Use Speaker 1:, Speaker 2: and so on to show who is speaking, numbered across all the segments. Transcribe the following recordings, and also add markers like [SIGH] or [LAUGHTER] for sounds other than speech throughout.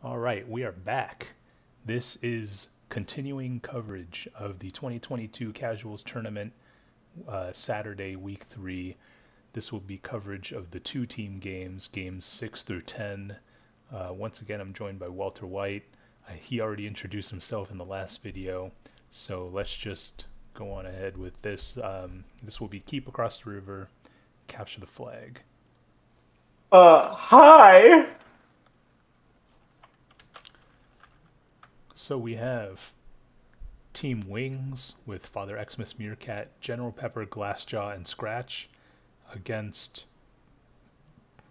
Speaker 1: All right, we are back. This is continuing coverage of the 2022 Casuals Tournament, uh, Saturday, week three. This will be coverage of the two team games, games six through 10. Uh, once again, I'm joined by Walter Wight. Uh, he already introduced himself in the last video, so let's just go on ahead with this. Um, this will be Keep Across the River, Capture the Flag.
Speaker 2: Uh, hi!
Speaker 1: So we have Team Wings with Father Xmas Meerkat, General Pepper, Glassjaw, and Scratch against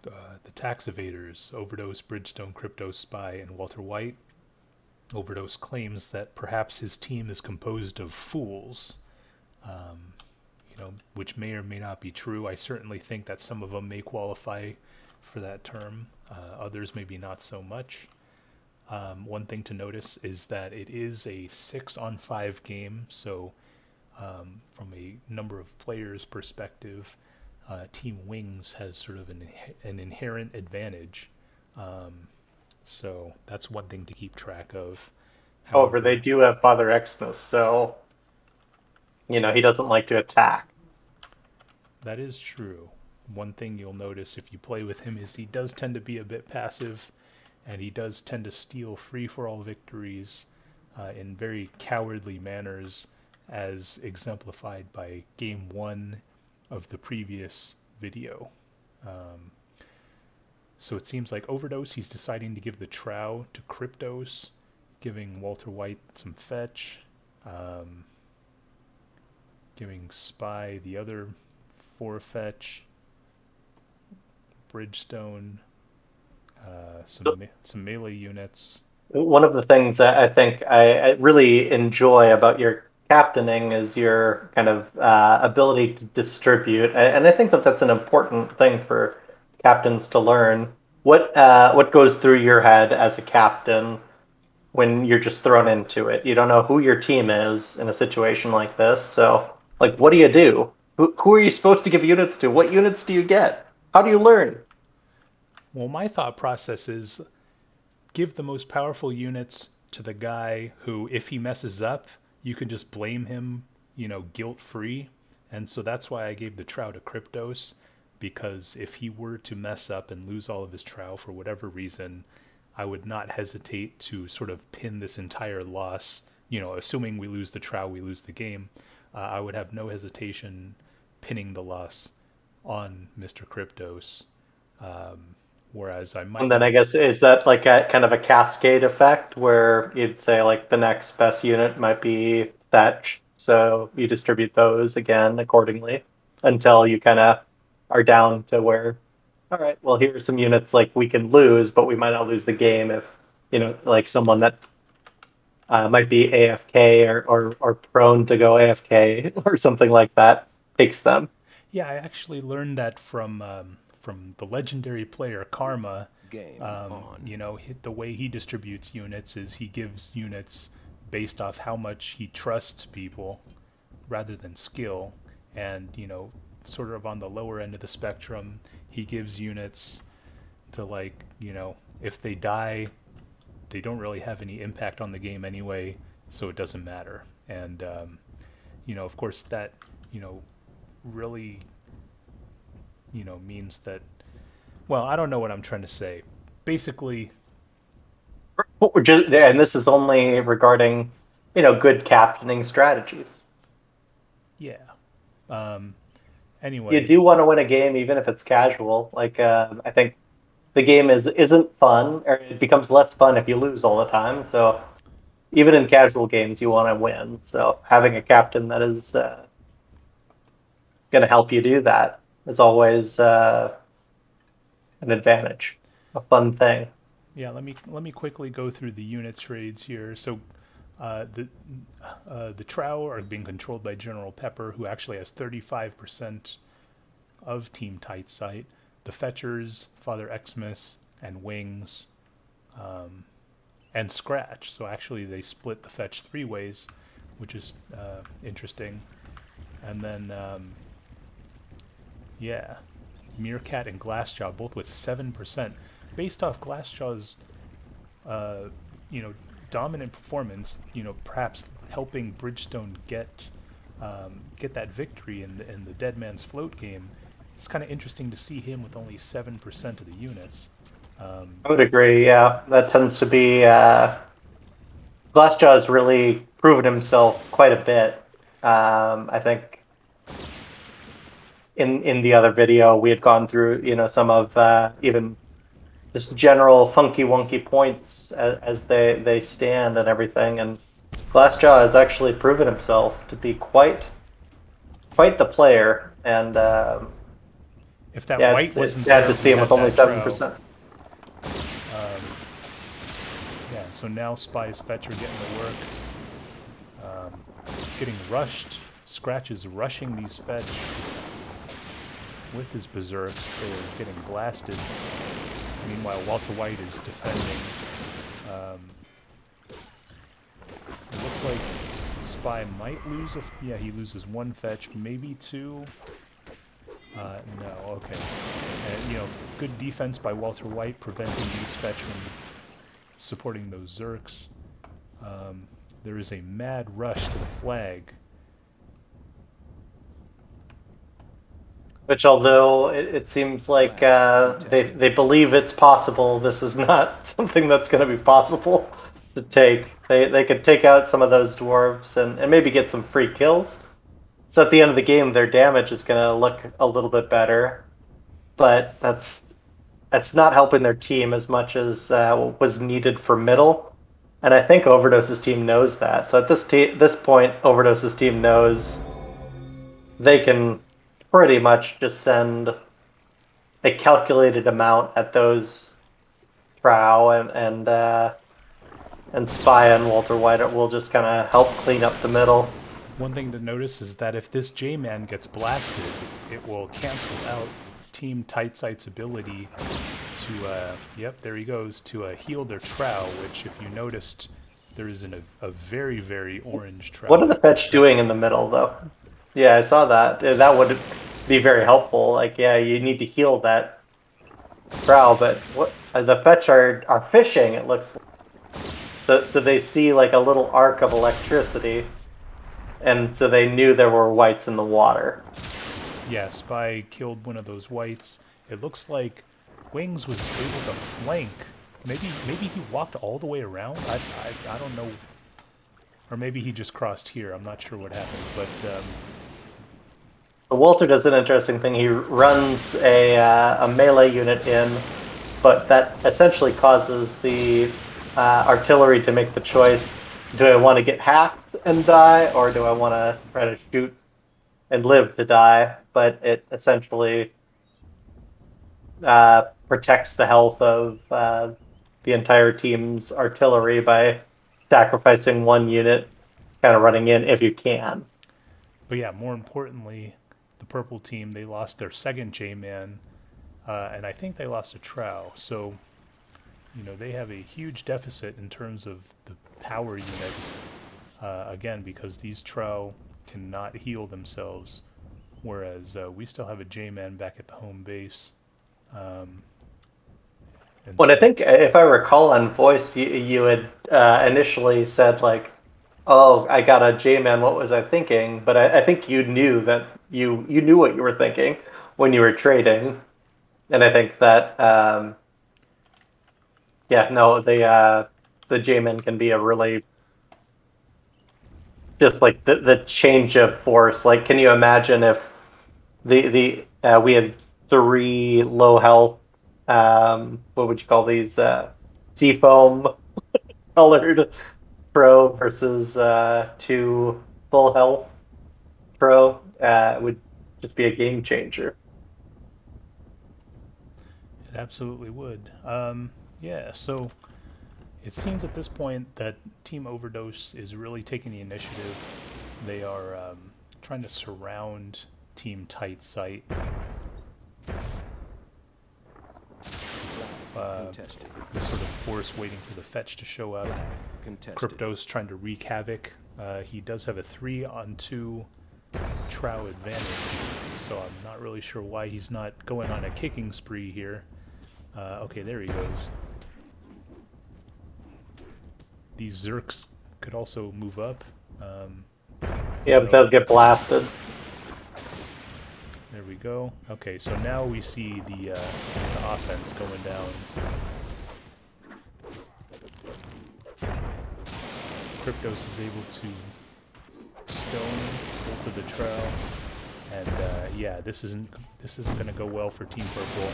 Speaker 1: uh, the Tax Evaders, Overdose, Bridgestone, Crypto, Spy, and Walter Wight. Overdose claims that perhaps his team is composed of fools, um, you know, which may or may not be true. I certainly think that some of them may qualify for that term, uh, others maybe not so much. Um, one thing to notice is that it is a six on five game, so um, from a number of players' perspective, uh, Team Wings has sort of an, an inherent advantage. Um, so that's one thing to keep track of.
Speaker 2: However, they do have Father Xmas, so you know he doesn't like to attack.
Speaker 1: That is true. One thing you'll notice if you play with him is he does tend to be a bit passive and he does tend to steal free for all victories uh, in very cowardly manners, as exemplified by game one of the previous video. Um, so it seems like Overdose, he's deciding to give the Trow to Cryptos, giving Walter Wight some fetch, um, giving Spy the other four fetch, Bridgestone, uh, some me- some melee units.
Speaker 2: One of the things that I think I, I really enjoy about your captaining is your kind of uh, ability to distribute, and I think that that's an important thing for captains to learn. What uh, what goes through your head as a captain when you're just thrown into it? You don't know who your team is in a situation like this, so like, what do you do? Who, who are you supposed to give units to? What units do you get? How do you learn?
Speaker 1: Well, my thought process is give the most powerful units to the guy who, if he messes up, you can just blame him, you know, guilt free. And so that's why I gave the Trow to Cryptos, because if he were to mess up and lose all of his Trow for whatever reason, I would not hesitate to sort of pin this entire loss. You know, assuming we lose the Trow, we lose the game. Uh, I would have no hesitation pinning the loss on Mr. Cryptos. Um, Whereas I might.
Speaker 2: And then I guess is that like a kind of a cascade effect where you'd say like the next best unit might be fetch, so you distribute those again accordingly until you kind of are down to where, all right, well here are some units like we can lose, but we might not lose the game if you know like someone that uh, might be AFK or, or or prone to go AFK [LAUGHS] or something like that takes them.
Speaker 1: Yeah, I actually learned that from um, from the legendary player Karma. Game um, on. You know, the way he distributes units is he gives units based off how much he trusts people rather than skill. And, you know, sort of on the lower end of the spectrum, he gives units to, like, you know, if they die, they don't really have any impact on the game anyway, so it doesn't matter. And, um, you know, of course, that, you know, really you know means that well i don't know what i'm trying to say. Basically
Speaker 2: just, and this is only regarding you know good captaining strategies.
Speaker 1: Yeah. Um anyway.
Speaker 2: You do want to win a game even if it's casual like uh, i think the game is isn't fun or it becomes less fun if you lose all the time so even in casual games you want to win so having a captain that is uh, going to help you do that is always uh, an advantage, a fun thing.
Speaker 1: Yeah, let me let me quickly go through the unit trades here. So, uh, the uh, the Trow are being controlled by General Pepper, who actually has 35% of Team Tight Sight. The Fetchers, Father Xmas, and Wings, um, and Scratch. So actually, they split the fetch three ways, which is uh, interesting. And then um, yeah. Meerkat and Glassjaw both with 7%. Based off Glassjaw's uh, you know, dominant performance, you know, perhaps helping Bridgestone get um, get that victory in the, in the Dead Man's Float game, it's kind of interesting to see him with only 7% of the units. Um,
Speaker 2: I would agree, yeah. That tends to be. Uh, Glassjaw has really proven himself quite a bit. Um, I think in in the other video we had gone through, you know, some of uh, even just general funky wonky points as, as they they stand and everything, and Glassjaw has actually proven himself to be quite quite the player, and um,
Speaker 1: if that
Speaker 2: yeah,
Speaker 1: white
Speaker 2: it's,
Speaker 1: wasn't
Speaker 2: it's sad to see him with only seven percent
Speaker 1: Um, yeah, so now Spy's Fetch are getting to work. Um, getting rushed. scratches rushing these Fetch with his Berserks. They're getting blasted. Meanwhile, Walter Wight is defending. Um, it looks like Spy might lose a. Yeah, he loses one Fetch, maybe two. Uh, no, okay. And, you know, good defense by Walter Wight, preventing these fetch from supporting those Zerks. Um, there is a mad rush to the flag.
Speaker 2: Which, although it, it seems like uh, they they believe it's possible, this is not [LAUGHS] something that's going to be possible to take. They they could take out some of those dwarves and, and maybe get some free kills. So at the end of the game, their damage is going to look a little bit better, but that's that's not helping their team as much as uh, was needed for middle. And I think Overdose's team knows that. So at this te- this point, Overdose's team knows they can pretty much just send a calculated amount at those Trow and and uh, and Spy and Walter Wight it will just kind of help clean up the middle.
Speaker 1: One thing to notice is that if this J-Man gets blasted, it will cancel out Team Tight Sight's ability to, uh, yep, there he goes, to uh, heal their Trow, which if you noticed, there is an, a, a very, very orange Trow.
Speaker 2: What are the fetch doing in the middle though? Yeah, I saw that. That would be very helpful. Like, yeah, you need to heal that Trow, but what uh, the fetch are are fishing. It looks. So, so they see like a little arc of electricity, and so they knew there were wights in the water.
Speaker 1: Yeah, Spy killed one of those wights. It looks like Wings was able to flank. Maybe maybe he walked all the way around. I, I, I don't know. Or maybe he just crossed here. I'm not sure what happened. But um,
Speaker 2: Walter does an interesting thing. He runs a uh, a melee unit in, but that essentially causes the uh, artillery to make the choice: do I want to get hacked and die, or do I want to try to shoot and live to die? But it essentially uh, protects the health of uh, the entire team's artillery by sacrificing one unit, kind of running in if you can.
Speaker 1: but yeah, more importantly, purple team they lost their second J-man, uh, and I think they lost a Trow. So you know they have a huge deficit in terms of the power units. Uh, again, because these Trow cannot heal themselves, whereas uh, we still have a J-man back at the home base. Um, and
Speaker 2: Well, I think uh, if I recall on voice, you, you had uh, initially said like, "Oh, I got a J-man. What was I thinking?" But I, I think you knew that you you knew what you were thinking when you were trading, and I think that um, yeah, no, the uh, the J-man can be a really just like the the change of force. Like, can you imagine if the the uh, we had three low health um, what would you call these uh, seafoam [LAUGHS] colored pro versus uh, two full health pro uh, would just be a game changer.
Speaker 1: It absolutely would. Um, yeah, so it seems at this point that Team Overdose is really taking the initiative. They are um, trying to surround Team Tight Sight. Uh,
Speaker 3: Contested.
Speaker 1: the sort of force waiting for the fetch to show up.
Speaker 3: Contested.
Speaker 1: Crypto's trying to wreak havoc. Uh, he does have a three on two Trow advantage, so I'm not really sure why he's not going on a kicking spree here. Uh, okay, there he goes. these Zerks could also move up. Um,
Speaker 2: yeah, but they'll get blasted.
Speaker 1: There we go. Okay, so now we see the, uh, the offense going down. Kryptos is able to stone both of the Trow. And uh, yeah, this isn't this isn't going to go well for Team Purple.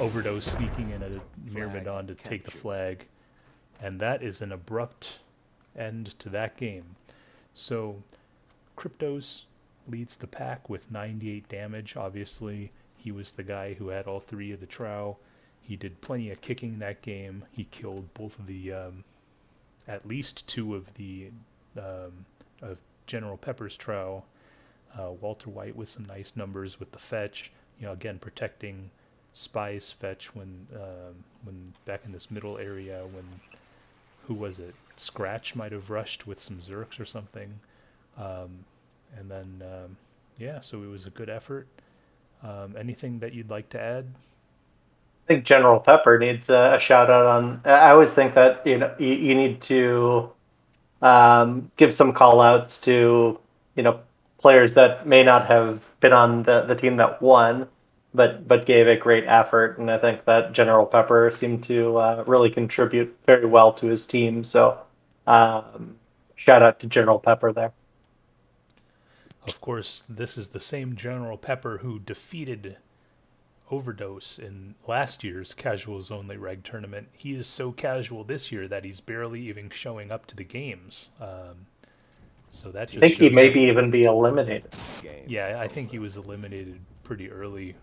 Speaker 1: Overdose sneaking in a Myrmidon to take the flag. And that is an abrupt end to that game. So Kryptos leads the pack with 98 damage. Obviously, he was the guy who had all three of the Trow. He did plenty of kicking that game. He killed both of the, um, at least two of the um, of General Pepper's Trow. Uh, Walter Wight with some nice numbers with the fetch. You know, again protecting Spice fetch when um, when back in this middle area when who was it? Scratch might have rushed with some Zerks or something. Um, and then, um, yeah, so it was a good effort. Um, anything that you'd like to add?
Speaker 2: I think General Pepper needs a, shout out on. I always think that you know you, you need to um, give some call outs to you know players that may not have been on the, the team that won, but but gave a great effort. And I think that General Pepper seemed to uh, really contribute very well to his team. So um, shout out to General Pepper there.
Speaker 1: Of course, this is the same General Pepper who defeated Overdose in last year's Casuals Only Reg tournament. He is so casual this year that he's barely even showing up to the games. Um, so that just
Speaker 2: I think he maybe even be eliminated.
Speaker 1: Yeah, I think he was eliminated pretty early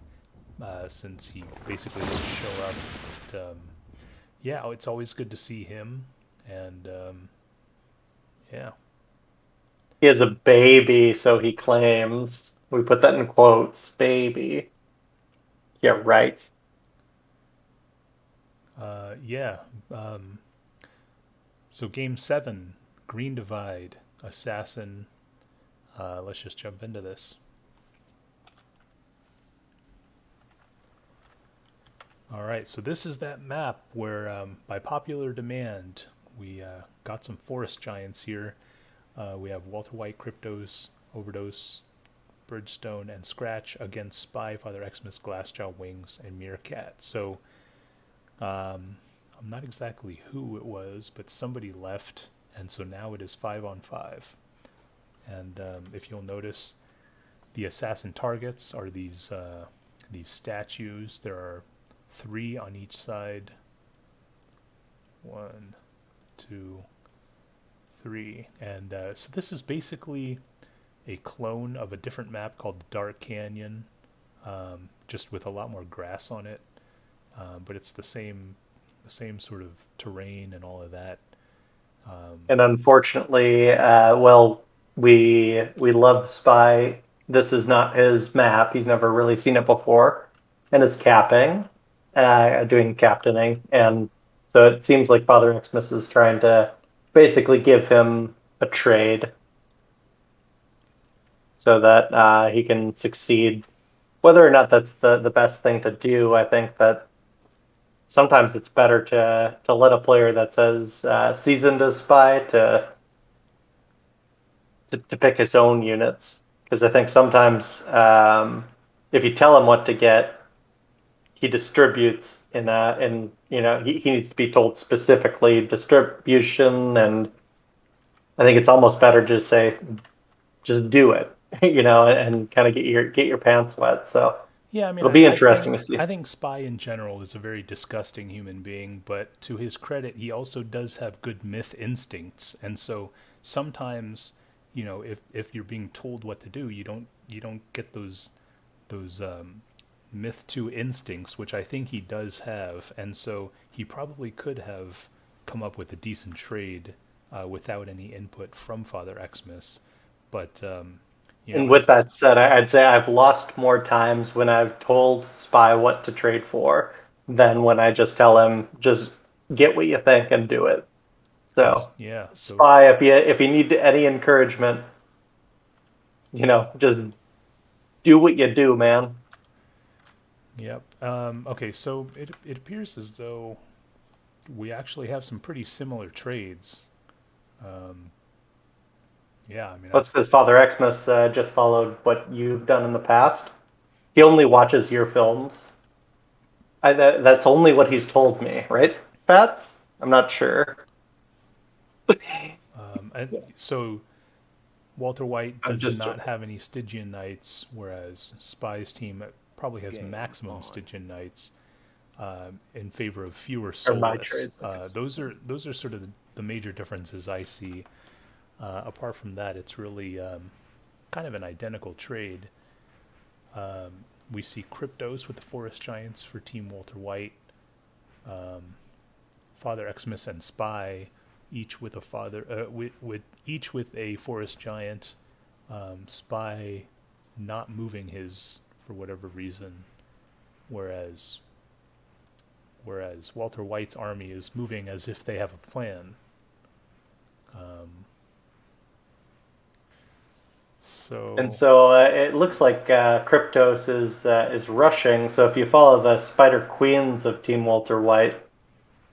Speaker 1: uh, since he basically didn't show up. But, um, yeah, it's always good to see him, and um, yeah.
Speaker 2: He has a baby, so he claims. We put that in quotes, baby. Yeah, right.
Speaker 1: Uh, yeah. Um, so game seven, Green Divide, Assassin. Uh, let's just jump into this. All right, so this is that map where, um, by popular demand, we uh, got some forest giants here. Uh, we have Walter Wight, Cryptos, Overdose, Birdstone, and Scratch against Spy, Father Xmas, Glassjaw, Wings, and Meerkat. So um, I'm not exactly who it was, but somebody left, and so now it is five on five. And um, if you'll notice, the assassin targets are these uh, these statues. There are three on each side. One, two, three. And uh, so this is basically a clone of a different map called Dark Canyon, um, just with a lot more grass on it. Uh, but it's the same, the same sort of terrain and all of that.
Speaker 2: Um, and unfortunately, uh, well, we we love Spy. This is not his map. He's never really seen it before, and is capping, uh, doing captaining, and so it seems like Father Xmas is trying to basically give him a trade so that uh, he can succeed. Whether or not that's the, the best thing to do, I think that sometimes it's better to to let a player that's as uh, seasoned as Spy to, to to pick his own units because I think sometimes um, if you tell him what to get, he distributes in a in you know he, he needs to be told specifically distribution and i think it's almost better to just say just do it [LAUGHS] you know and, kind of get your get your pants wet so
Speaker 1: yeah, I mean,
Speaker 2: it'll be
Speaker 1: I,
Speaker 2: interesting
Speaker 1: I
Speaker 2: think,
Speaker 1: to
Speaker 2: see.
Speaker 1: I think Spy in general is a very disgusting human being, but to his credit, he also does have good myth instincts, and so sometimes, you know, if if you're being told what to do, you don't you don't get those those um, myth 2 instincts, which I think he does have, and so he probably could have come up with a decent trade uh, without any input from Father Xmas. But um,
Speaker 2: know, and with that said, I'd say I've lost more times when I've told Spy what to trade for than when I just tell him just get what you think and do it. So
Speaker 1: yeah, so,
Speaker 2: Spy, if you if you need any encouragement, you know, just do what you do, man.
Speaker 1: Yep. Um, okay, so it, it appears as though we actually have some pretty similar trades. Um, yeah, I mean,
Speaker 2: What's this? Father Xmas uh, just followed what you've done in the past. He only watches your films. I, that, that's only what he's told me, right, Fats? I'm not sure. [LAUGHS]
Speaker 1: um, and so Walter
Speaker 2: Wight
Speaker 1: does not have any Stygian Knights, whereas Spy's team probably has maximum Stygian Knights um, in favor of fewer
Speaker 2: Or my
Speaker 1: soulless.
Speaker 2: trades, I
Speaker 1: Uh, those are those are sort of the, the major differences I see. Uh, apart from that, it's really um, kind of an identical trade. Um, we see Cryptos with the Forest Giants for Team Walter Wight. Um, Father Xmas and Spy, each with a father, uh, with, with each with a Forest Giant. Um, Spy not moving his for whatever reason, whereas whereas Walter Wight's army is moving as if they have a plan. Um, so
Speaker 2: And so uh, it looks like uh, Kryptos is uh, is rushing. So if you follow the Spider Queens of Team Walter Wight,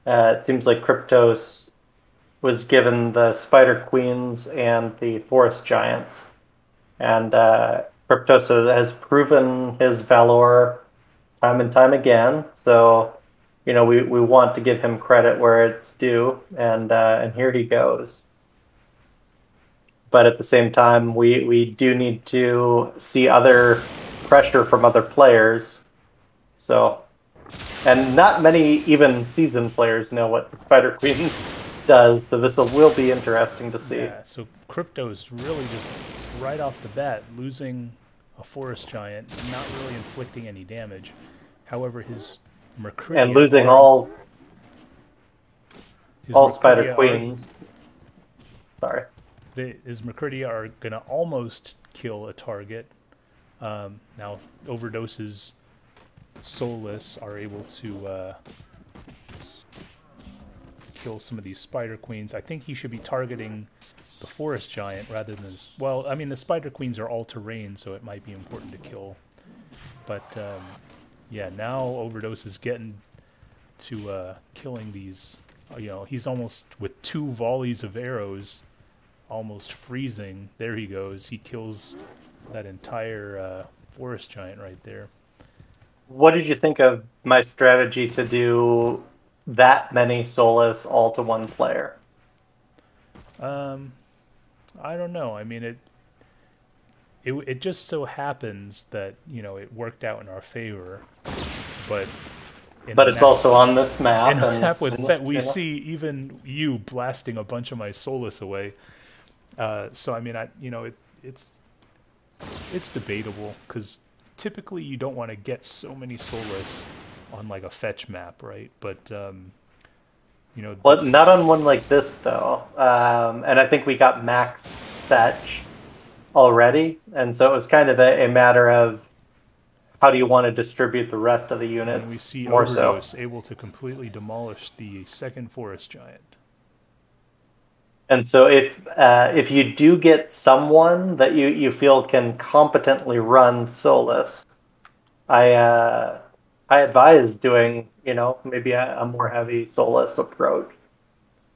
Speaker 2: uh, it seems like Kryptos was given the Spider Queens and the Forest Giants, and uh, Kryptos has proven his valor time and time again. So you know we, we want to give him credit where it's due, and uh, and here he goes but at the same time, we, we do need to see other pressure from other players. So, and not many even seasoned players know what the Spider Queen [LAUGHS] does. So this will be interesting to see.
Speaker 1: Yeah, so crypto is really just right off the bat losing a forest giant, not really inflicting any damage. However, his Myrkridian
Speaker 2: And losing all all Spider Queens. Sorry.
Speaker 1: The, his Myrkridia are gonna almost kill a target. Um, now overdoses, soulless are able to uh, kill some of these spider queens. I think he should be targeting the forest giant rather than this. Well, I mean the spider queens are all terrain, so it might be important to kill. But um, yeah, now overdose is getting to uh, killing these. You know, he's almost with two volleys of arrows almost freezing. There he goes. He kills that entire uh, forest giant right there.
Speaker 2: What did you think of my strategy to do that many Soulless all to one player?
Speaker 1: Um, I don't know. I mean, it, it it just so happens that you know it worked out in our favor, but
Speaker 2: But it's
Speaker 1: map-
Speaker 2: also on this map.
Speaker 1: in
Speaker 2: and-
Speaker 1: map with
Speaker 2: and
Speaker 1: Fet, we see even you blasting a bunch of my Soulless away. Uh, so I mean, I you know it it's it's debatable because typically you don't want to get so many Soulless on like a fetch map, right? But um, you know,
Speaker 2: Well, not on one like this though. Um, and I think we got max fetch already, and so it was kind of a, a matter of how do you want to distribute the rest of the
Speaker 1: and
Speaker 2: units
Speaker 1: we see
Speaker 2: more so.
Speaker 1: Able to completely demolish the second Forest Giant.
Speaker 2: And so if uh, if you do get someone that you, you feel can competently run Soulless, I uh, I advise doing you know maybe a, a more heavy Soulless approach.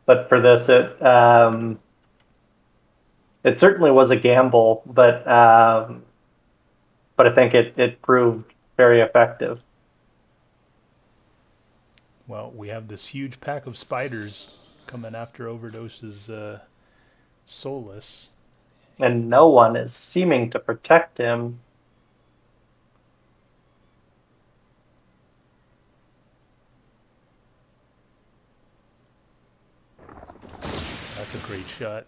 Speaker 2: But for this, it um, it certainly was a gamble, but um, but I think it, it proved very effective.
Speaker 1: Well, we have this huge pack of spiders coming after Overdose's uh, Soulless.
Speaker 2: And no one is seeming to protect him.
Speaker 1: That's a great shot.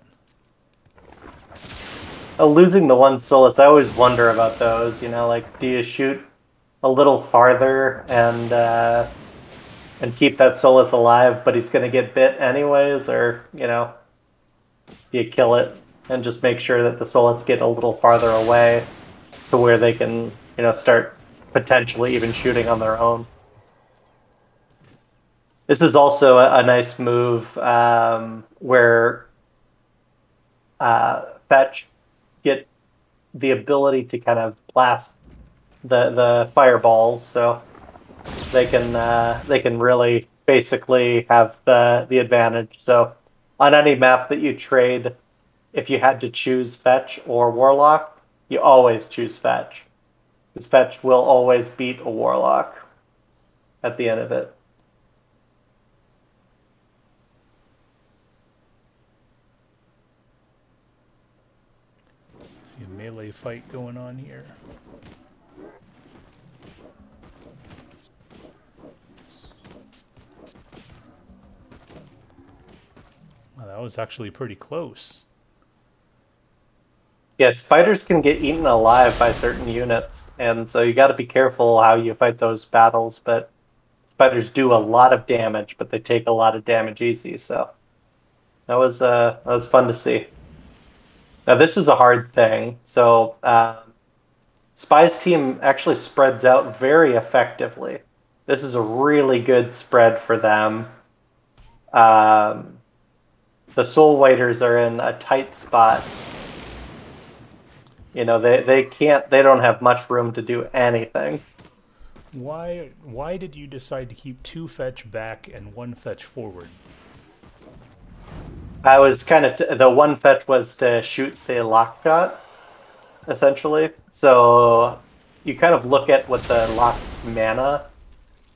Speaker 2: Uh, losing the one Soulless, I always wonder about those. You know, like do you shoot a little farther and uh, and keep that Soulless alive, but he's gonna get bit anyways, or you know, you kill it and just make sure that the Soulless get a little farther away to where they can you know start potentially even shooting on their own. This is also a, a nice move um, where uh, fetch get the ability to kind of blast the the fireballs, so they can uh, they can really basically have the the advantage. So on any map that you trade, if you had to choose fetch or warlock, you always choose fetch. Because fetch will always beat a warlock at the end of it.
Speaker 1: See a melee fight going on here. Well, that was actually pretty close.
Speaker 2: Yeah, spiders can get eaten alive by certain units, and so you got to be careful how you fight those battles. But spiders do a lot of damage, but they take a lot of damage easy. So that was uh, that was fun to see. Now this is a hard thing. So um, Spy's team actually spreads out very effectively. This is a really good spread for them. Um, the Soul Waiters are in a tight spot you know, they, they can't they don't have much room to do anything.
Speaker 1: Why why did you decide to keep two fetch back and one fetch forward?
Speaker 2: I was kind of t- the one fetch was to shoot the lock shot, essentially. So you kind of look at what the lock's mana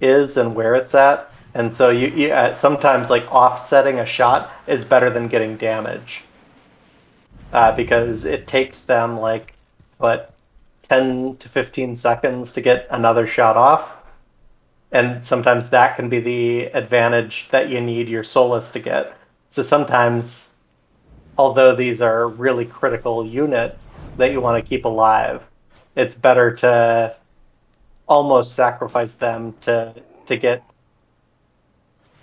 Speaker 2: is and where it's at, and so you, you uh, sometimes like offsetting a shot is better than getting damage. Uh, because it takes them like what 10 to 15 seconds to get another shot off. And sometimes that can be the advantage that you need your Soulless to get. So sometimes although these are really critical units that you want to keep alive it's better to almost sacrifice them to to get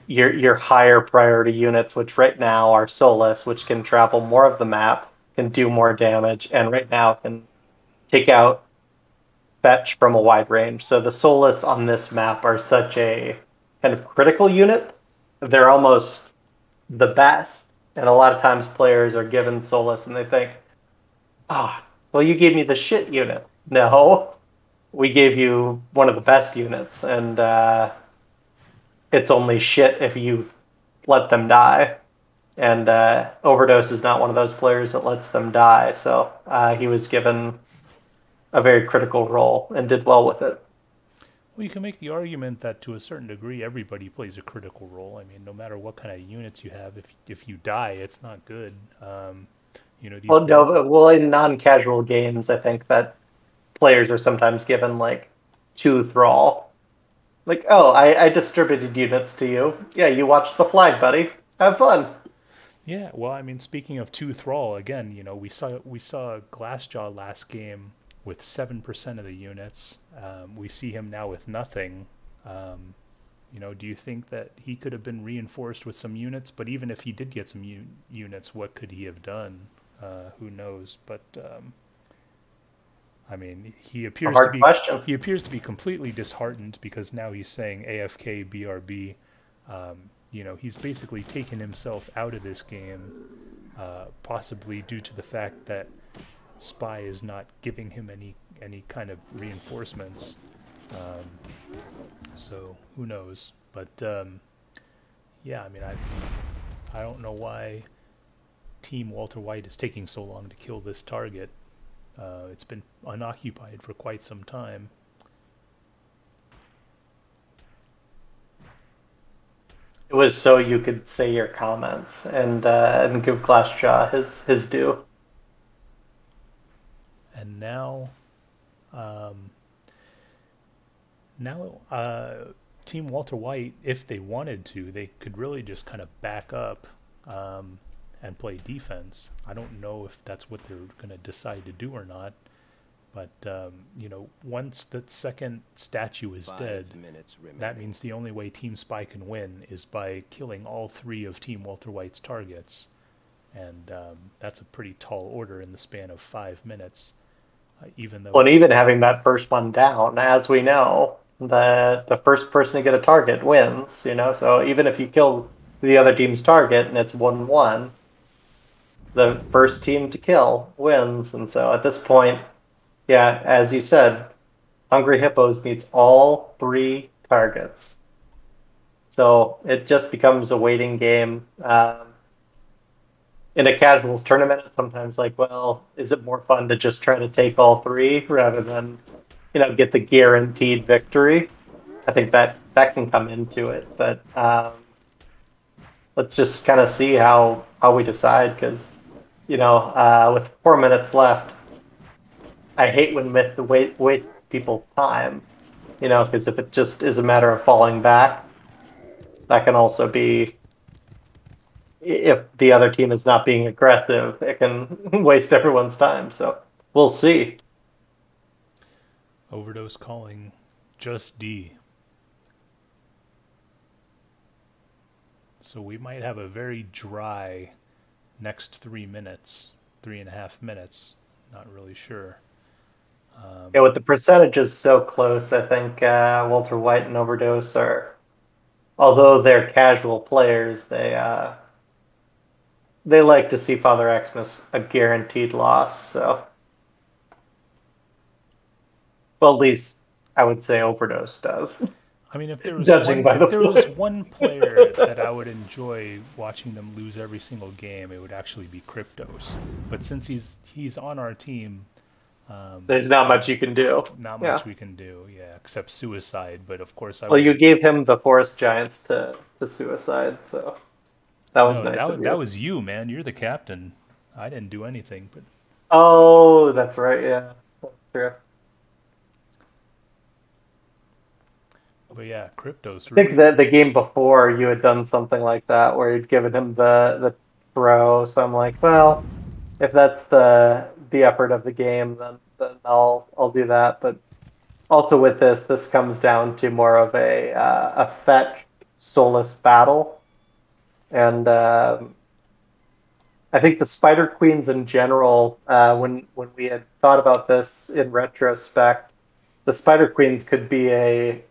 Speaker 2: your your higher priority units, which right now are Soulless, which can travel more of the map, can do more damage, and right now can take out fetch from a wide range. So the Soulless on this map are such a kind of critical unit. They're almost the best. And a lot of times players are given Soulless and they think, ah, oh, well, you gave me the shit unit. No, we gave you one of the best units. And uh, it's only shit if you let them die and uh, Overdose is not one of those players that lets them die. So uh, he was given a very critical role and did well with it.
Speaker 1: Well, you can make the argument that to a certain degree, everybody plays a critical role. I mean, no matter what kind of units you have, if if you die, it's not good. Um, you know,
Speaker 2: well, no, but, well, in non-casual games, I think that players are sometimes given like two thrall. Like, oh, I, I distributed units to you. Yeah, you watched the flag, buddy. Have fun.
Speaker 1: Yeah, well, I mean, speaking of two thrall, again, you know, we saw we saw Glassjaw last game with seven percent of the units. Um, we see him now with nothing. Um, you know, do you think that he could have been reinforced with some units? But even if he did get some units, what could he have done? Uh, who knows? But um, I mean, he appears to be
Speaker 2: question.
Speaker 1: he appears to be completely disheartened because now he's saying AFK BRB. Um, you know, he's basically taken himself out of this game, uh, possibly due to the fact that Spy is not giving him any any kind of reinforcements. Um, so who knows? But um, yeah, I mean, I I don't know why Team Walter Wight is taking so long to kill this target. Uh, it's been unoccupied for quite some time.
Speaker 2: It was so you could say your comments and uh, and give Glassjaw his his due.
Speaker 1: And now, um, now uh, Team Walter Wight, if they wanted to, they could really just kind of back up um, and play defense. I don't know if that's what they're going to decide to do or not. But um, you know, once that second statue is Five dead, that means the only way Team Spy can win is by killing all three of Team Walter Wight's targets, and um, that's a pretty tall order in the span of five minutes. Uh, even though,
Speaker 2: well, and even having that first one down, as we know, the the first person to get a target wins. You know, so even if you kill the other team's target and it's one one, the first team to kill wins. And so at this point yeah, as you said, Hungry Hippos needs all three targets. So it just becomes a waiting game. Um, in a casuals tournament, sometimes like, well, is it more fun to just try to take all three rather than, you know, get the guaranteed victory? I think that that can come into it, but um, let's just kind of see how how we decide because, you know, uh, with four minutes left, I hate when myth the wait wait people time, you know, because if it just is a matter of falling back, that can also be if the other team is not being aggressive, it can [LAUGHS] waste everyone's time. So we'll see.
Speaker 1: Overdose calling just D. So we might have a very dry next three minutes, three and a half minutes. Not really sure.
Speaker 2: Um, yeah, with the percentages so close, I think uh, Walter Wight and Overdose are, although they're casual players, they uh, they like to see Father Xmas a guaranteed loss. So, well, at least I would say Overdose does. [LAUGHS]
Speaker 1: I mean, if there was Judging one, if the there was one [LAUGHS] player that I would enjoy watching them lose every single game, it would actually be Cryptos. But since he's he's on our team,
Speaker 2: um, there's not much you can do.
Speaker 1: Not much yeah. we can do, yeah, except suicide. But of course, I
Speaker 2: well, would... you gave him the Forest Giants to to suicide, so that was no, nice.
Speaker 1: That, that was you, man. You're the captain. I didn't do anything, but.
Speaker 2: Oh, that's right. Yeah, that's true.
Speaker 1: But yeah, cryptos.
Speaker 2: Really... I think that the game before you had done something like that, where you'd given him the the Trow. So I'm like, well, if that's the the effort of the game, then then I'll I'll do that. But also with this, this comes down to more of a uh, a fetch soulless battle and uh, I think the Spider Queens in general, uh, when when we had thought about this in retrospect, the Spider Queens could be a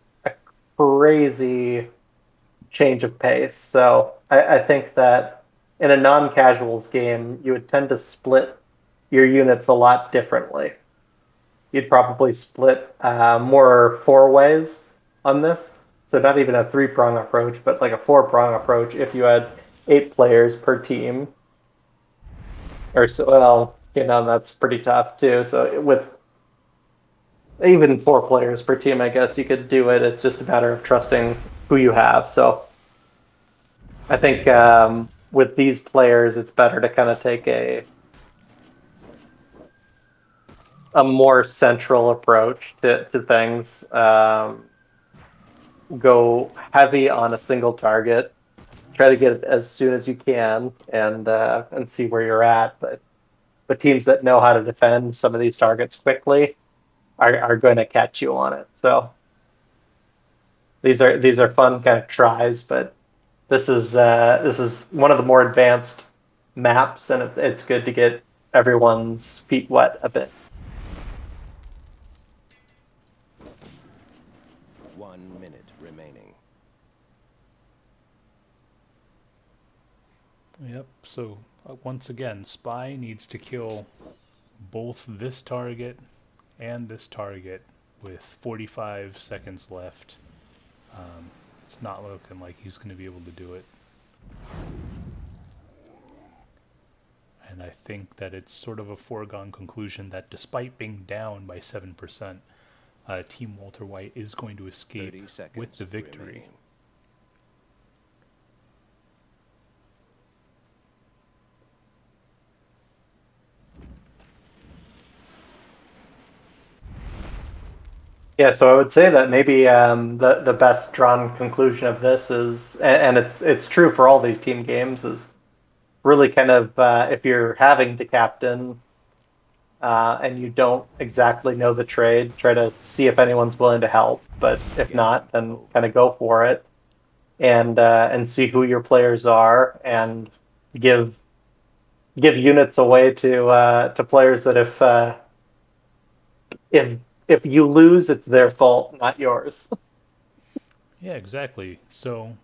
Speaker 2: crazy change of pace. So I, I think that in a non-casuals game, you would tend to split your units a lot differently. You'd probably split uh, more four ways on this so not even a three prong approach, but like a four prong approach if you had eight players per team. Or so well, you know, that's pretty tough too. So with even four players per team, I guess you could do it. It's just a matter of trusting who you have. So I think um, with these players, it's better to kind of take a a more central approach to, to things. Um, go heavy on a single target. Try to get it as soon as you can, and uh, and see where you're at. But but teams that know how to defend some of these targets quickly are, are going to catch you on it. So these are these are fun kind of tries, but this is uh, this is one of the more advanced maps, and it, it's good to get everyone's feet wet a bit. One minute remaining.
Speaker 1: Yep, so uh, once again, Spy needs to kill both this target and this target with 45 seconds left. Um, it's not looking like he's going to be able to do it. And I think that it's sort of a foregone conclusion that despite being down by 7%, uh, Team Walter Wight is going to escape with the victory. Remaining.
Speaker 2: Yeah, so I would say that maybe um, the the best drawn conclusion of this is, and, it's it's true for all these team games, is really kind of uh, if you're having to captain uh, and you don't exactly know the trade, try to see if anyone's willing to help. But if not, then kind of go for it and uh, and see who your players are and give give units away to uh, to players that if uh, if if you lose, it's their fault, not yours.
Speaker 1: yeah, exactly. So,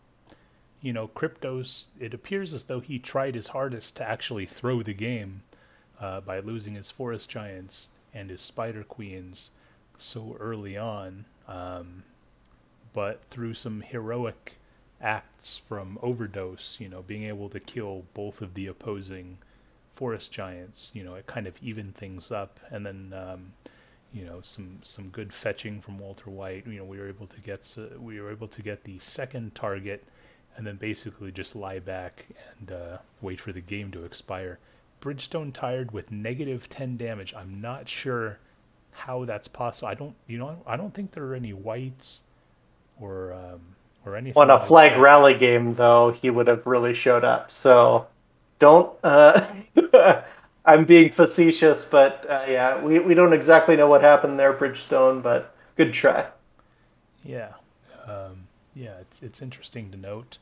Speaker 1: you know, Cryptos, it appears as though he tried his hardest to actually throw the game uh, by losing his Forest Giants and his Spider Queens so early on. Um, but through some heroic acts from Overdose, you know, being able to kill both of the opposing forest giants, you know, it kind of evened things up. And then, um, you know, some some good fetching from Walter Wight. You know, we were able to get we were able to get the second target, and then basically just lie back and uh, wait for the game to expire. Bridgestone tired with negative ten damage. I'm not sure how that's possible. I don't, you know, I don't think there are any wights or um, or anything.
Speaker 2: On a like flag that. rally game, though, he would have really showed up. So don't. Uh, [LAUGHS] I'm being facetious, but uh, yeah, we, we don't exactly know what happened there, Bridgestone, but good try.
Speaker 1: Yeah, um, yeah, it's it's interesting to note.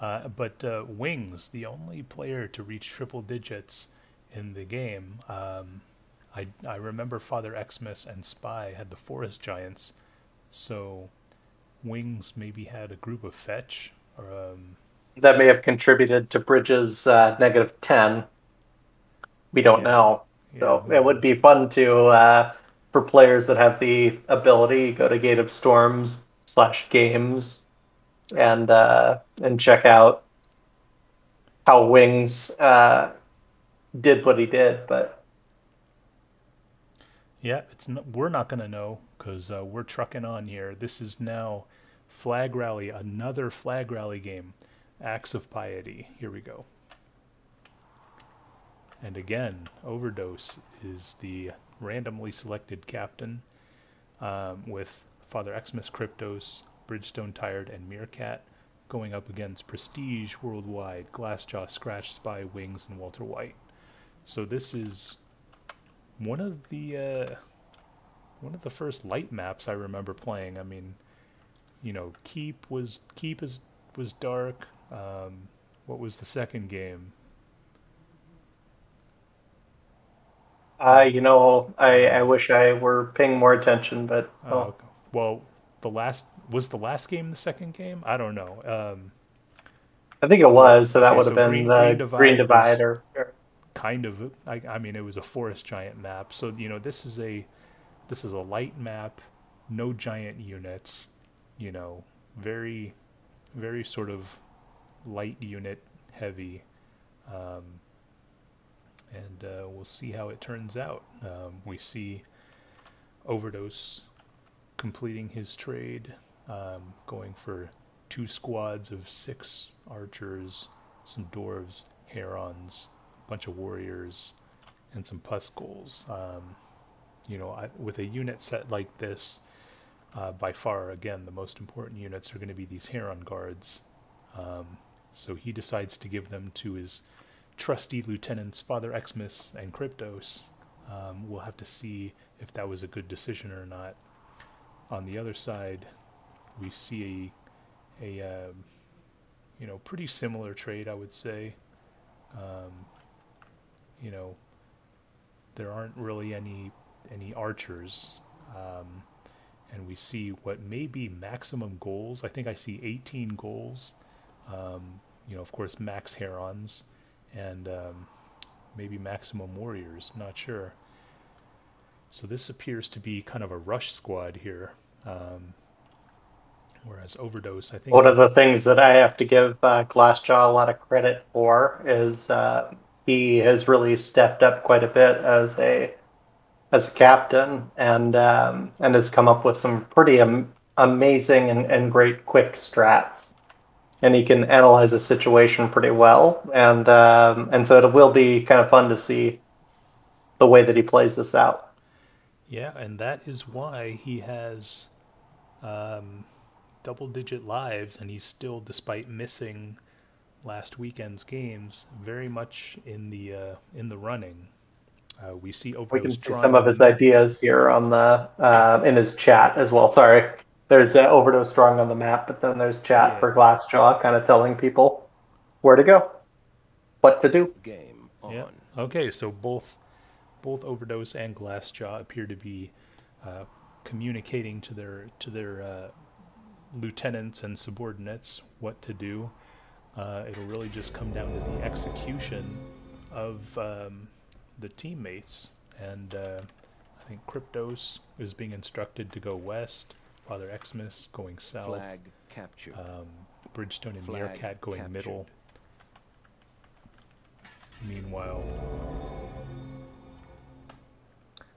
Speaker 1: Uh, but uh, Wings, the only player to reach triple digits in the game. Um, I I remember Father Xmas and Spy had the Forest Giants, so Wings maybe had a group of fetch or um,
Speaker 2: that may have contributed to Bridges' uh, negative ten. We don't yeah. know. Yeah, so it would be fun to uh, for players that have the ability go to Gate of Storms slash games and uh, and check out how Wings uh, did what he did, but
Speaker 1: yeah, it's not, we're not going to know because uh, we're trucking on here. This is now Flag Rally, another Flag Rally game. Acts of Piety. Here we go. And again, Overdose is the randomly selected captain um, with Father Xmas Kryptos, Bridgestone Tired, and Meerkat going up against Prestige Worldwide, Glassjaw, Scratch, Spy, Wings, and Walter Wight. So this is one of the uh, one of the first light maps I remember playing. I mean, you know, Keep was Keep is was dark. Um, what was the second game?
Speaker 2: Uh, you know, I, I wish I were paying more attention, but
Speaker 1: oh. oh well, the last was the last game the second game. I don't know. Um,
Speaker 2: I think it was, so that okay, would have so been Green, the Green Divide, Green Divide or, or,
Speaker 1: kind of. I, I mean, it was a forest giant map, so you know this is a this is a light map, no giant units, you know, very very sort of light unit heavy. Um, and uh, we'll see how it turns out. Um, we see Overdose completing his trade, um, going for two squads of six archers, some dwarves, herons, a bunch of warriors, and some puskulls. Um, you know, I, with a unit set like this, uh, by far, again, the most important units are going to be these heron guards. Um, so he decides to give them to his trusty lieutenants, Father Xmas and Kryptos. Um, we'll have to see if that was a good decision or not. On the other side, we see a, a uh, you know, pretty similar trade, I would say. Um, you know, there aren't really any any archers, um, and we see what may be maximum ghols. I think I see 18 ghols um, you know, of course, max herons and um, maybe maximum warriors. Not sure. So this appears to be kind of a rush squad here. Um, whereas overdose, I think.
Speaker 2: One of the things that I have to give uh, Glassjaw a lot of credit for is uh, he has really stepped up quite a bit as a as a captain and um, and has come up with some pretty am- amazing and, and great quick strats and he can analyze a situation pretty well. And um, and so it will be kind of fun to see the way that he plays this out.
Speaker 1: Yeah, and that is why he has um, double-digit lives, and he's still, despite missing last weekend's games, very much in the uh, in the running. Uh, we see
Speaker 2: over. We can see some of his ideas here on the uh, in his chat as well. Sorry there's uh, overdose strong on the map, but then there's chat yeah. for Glassjaw, kind of telling people where to go, what to do.
Speaker 1: Game on. Yeah. Okay, so both both overdose and Glassjaw appear to be uh, communicating to their to their uh, lieutenants and subordinates what to do. Uh, it'll really just come down to the execution of um, the teammates, and uh, I think Kryptos is being instructed to go west. Father Xmas going south. Flag capture. Um, Bridgestone and
Speaker 3: Flag
Speaker 1: Meerkat going
Speaker 3: captured.
Speaker 1: middle. Meanwhile,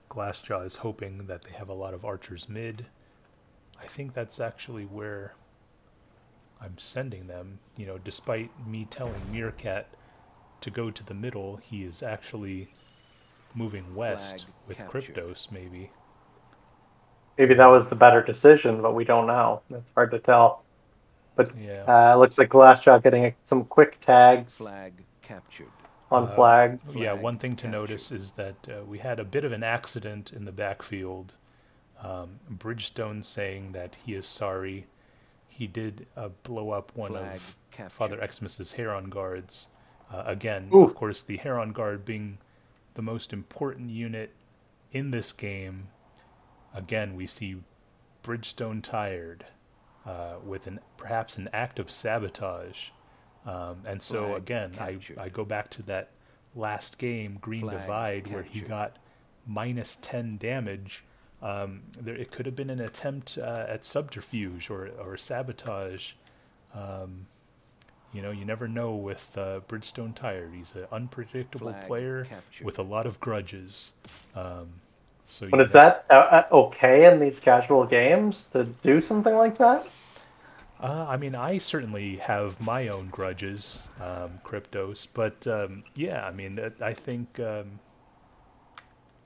Speaker 1: Glassjaw is hoping that they have a lot of archers mid. I think that's actually where I'm sending them. You know, despite me telling Meerkat to go to the middle, he is actually moving west
Speaker 3: Flag
Speaker 1: with
Speaker 3: captured.
Speaker 1: Kryptos, maybe.
Speaker 2: Maybe that was the better decision, but we don't know. It's hard to tell. But
Speaker 1: Yeah.
Speaker 2: uh, it looks like Glassjaw getting some quick tags
Speaker 3: Flag captured.
Speaker 2: on
Speaker 1: Uh,
Speaker 2: flags.
Speaker 1: yeah, one thing to
Speaker 3: captured.
Speaker 1: notice is that uh, we had a bit of an accident in the backfield. Um, Bridgestone saying that he is sorry. He did uh, blow up one
Speaker 3: Flag
Speaker 1: of
Speaker 3: captured.
Speaker 1: Father Xmas's Heron guards. Uh, again,
Speaker 2: Ooh.
Speaker 1: of course, the Heron guard being the most important unit in this game. Again, we see Bridgestone tired uh, with an perhaps an act of sabotage. Um, and so
Speaker 3: Flag
Speaker 1: again, I,
Speaker 3: captured.
Speaker 1: I go back to that last game, Green
Speaker 3: Flag
Speaker 1: Divide, where he got minus 10 damage. Um, there, it could have been an attempt uh, at subterfuge or, or sabotage. Um, you know, you never know with uh, Bridgestone Tired. He's an unpredictable
Speaker 3: Flag
Speaker 1: player
Speaker 3: captured.
Speaker 1: with a lot of grudges. Um, so
Speaker 2: But
Speaker 1: you
Speaker 2: is that uh, uh, okay in these casual games to do something like that?
Speaker 1: Uh, I mean, I certainly have my own grudges, um, Kryptos, but um, yeah, I mean, I think um,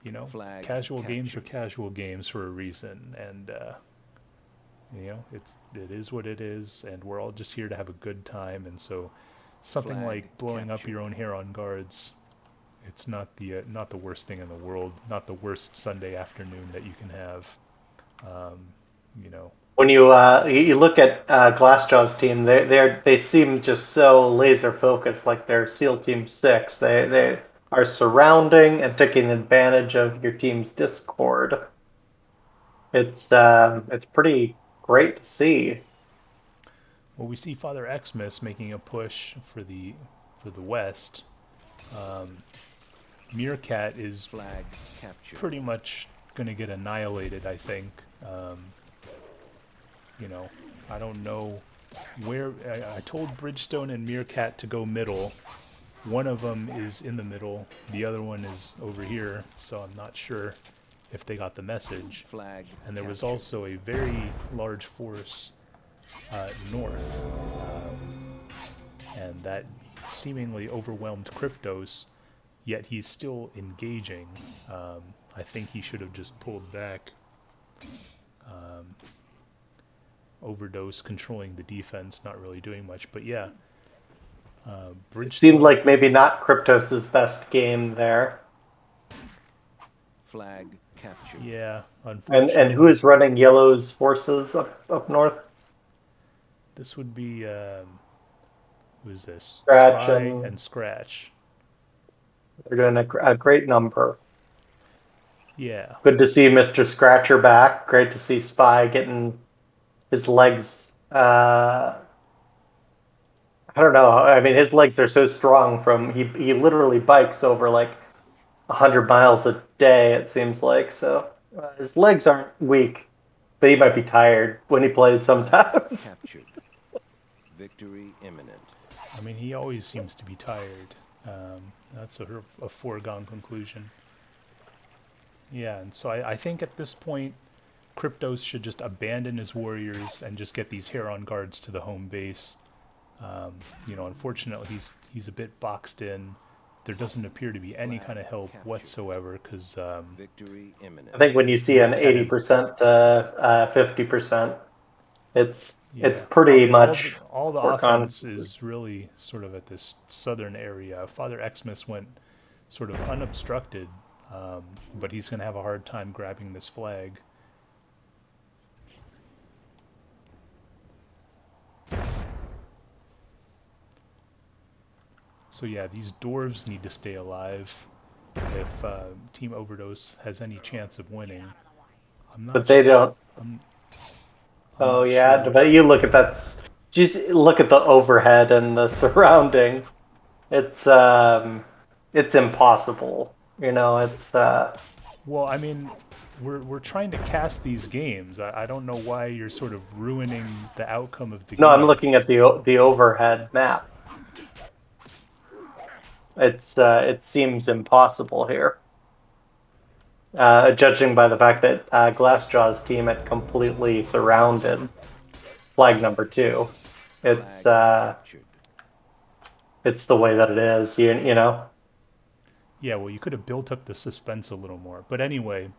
Speaker 1: you know,
Speaker 3: Flag
Speaker 1: casual games are casual games for a reason, and uh, you know, it's it is what it is, and we're all just here to have a good time, and so something
Speaker 3: Flag
Speaker 1: like blowing up your own Heron guards, it's not the uh, not the worst thing in the world, not the worst Sunday afternoon that you can have, um, you know.
Speaker 2: When you uh, you look at uh, Glassjaw's team, they they they seem just so laser focused, like they're SEAL Team Six. They they are surrounding and taking advantage of your team's discord. It's um, it's pretty great to see.
Speaker 1: Well, we see Father Xmas making a push for the for the west. Um, Meerkat is
Speaker 3: Flag captured.
Speaker 1: pretty much going to get annihilated, I think. Um, you know, I don't know where. I, I told Bridgestone and Meerkat to go middle. One of them is in the middle, the other one is over here, so I'm not sure if they got the message.
Speaker 3: Flag
Speaker 1: And there was also a very large force uh, north, um, and that seemingly overwhelmed Kryptos. Yet he's still engaging. Um, I think he should have just pulled back. Um, overdose controlling the defense, not really doing much. But yeah, uh, Bridge
Speaker 2: Seemed like maybe not Kryptos' best game there.
Speaker 3: Flag capture.
Speaker 1: yeah,
Speaker 2: And and who is running Yellow's forces up up north?
Speaker 1: This would be um, who's this?
Speaker 2: Scratch
Speaker 1: Spy
Speaker 2: and-
Speaker 1: and Scratch.
Speaker 2: They're doing a, a great number.
Speaker 1: Yeah,
Speaker 2: Good to see Mr. Scratcher back. Great to see Spy getting his legs. Uh, I don't know. I mean, his legs are so strong. From he he literally bikes over like hundred miles a day. It seems like so. Uh, his legs aren't weak, but he might be tired when he plays sometimes. [LAUGHS]
Speaker 3: Captured. Victory imminent.
Speaker 1: I mean he always seems to be tired. Um, that's a, a foregone conclusion. Yeah, and so I, I think at this point, Kryptos should just abandon his warriors and just get these Heron guards to the home base. Um, you know, unfortunately, he's he's a bit boxed in. There doesn't appear to be any kind of help whatsoever because. Um,
Speaker 2: I think when you see an 80%, 50%, it's
Speaker 1: yeah.
Speaker 2: it's pretty
Speaker 1: all,
Speaker 2: much all
Speaker 1: the, all the
Speaker 2: offense on.
Speaker 1: is really sort of at this southern area. Father Xmas went sort of unobstructed, um, but he's going to have a hard time grabbing this flag. So yeah, these dwarves need to stay alive if uh, Team Overdose has any chance of winning.
Speaker 2: but they
Speaker 1: sure.
Speaker 2: don't.
Speaker 1: I'm,
Speaker 2: Oh
Speaker 1: not
Speaker 2: yeah,
Speaker 1: sure.
Speaker 2: but you look at that. Just look at the overhead and the [LAUGHS] surrounding. It's um, it's impossible. You know, it's uh,
Speaker 1: Well, I mean, we're we're trying to cast these games. I, I don't know why you're sort of ruining the outcome of the
Speaker 2: No,
Speaker 1: game.
Speaker 2: I'm looking at the the overhead map. It's uh, it seems impossible here. Uh, judging by the fact that uh, Glassjaw's team had completely surrounded flag number two, it's uh, it's the way that it is. You you know.
Speaker 1: Yeah, well, you could have built up the suspense a little more. But anyway,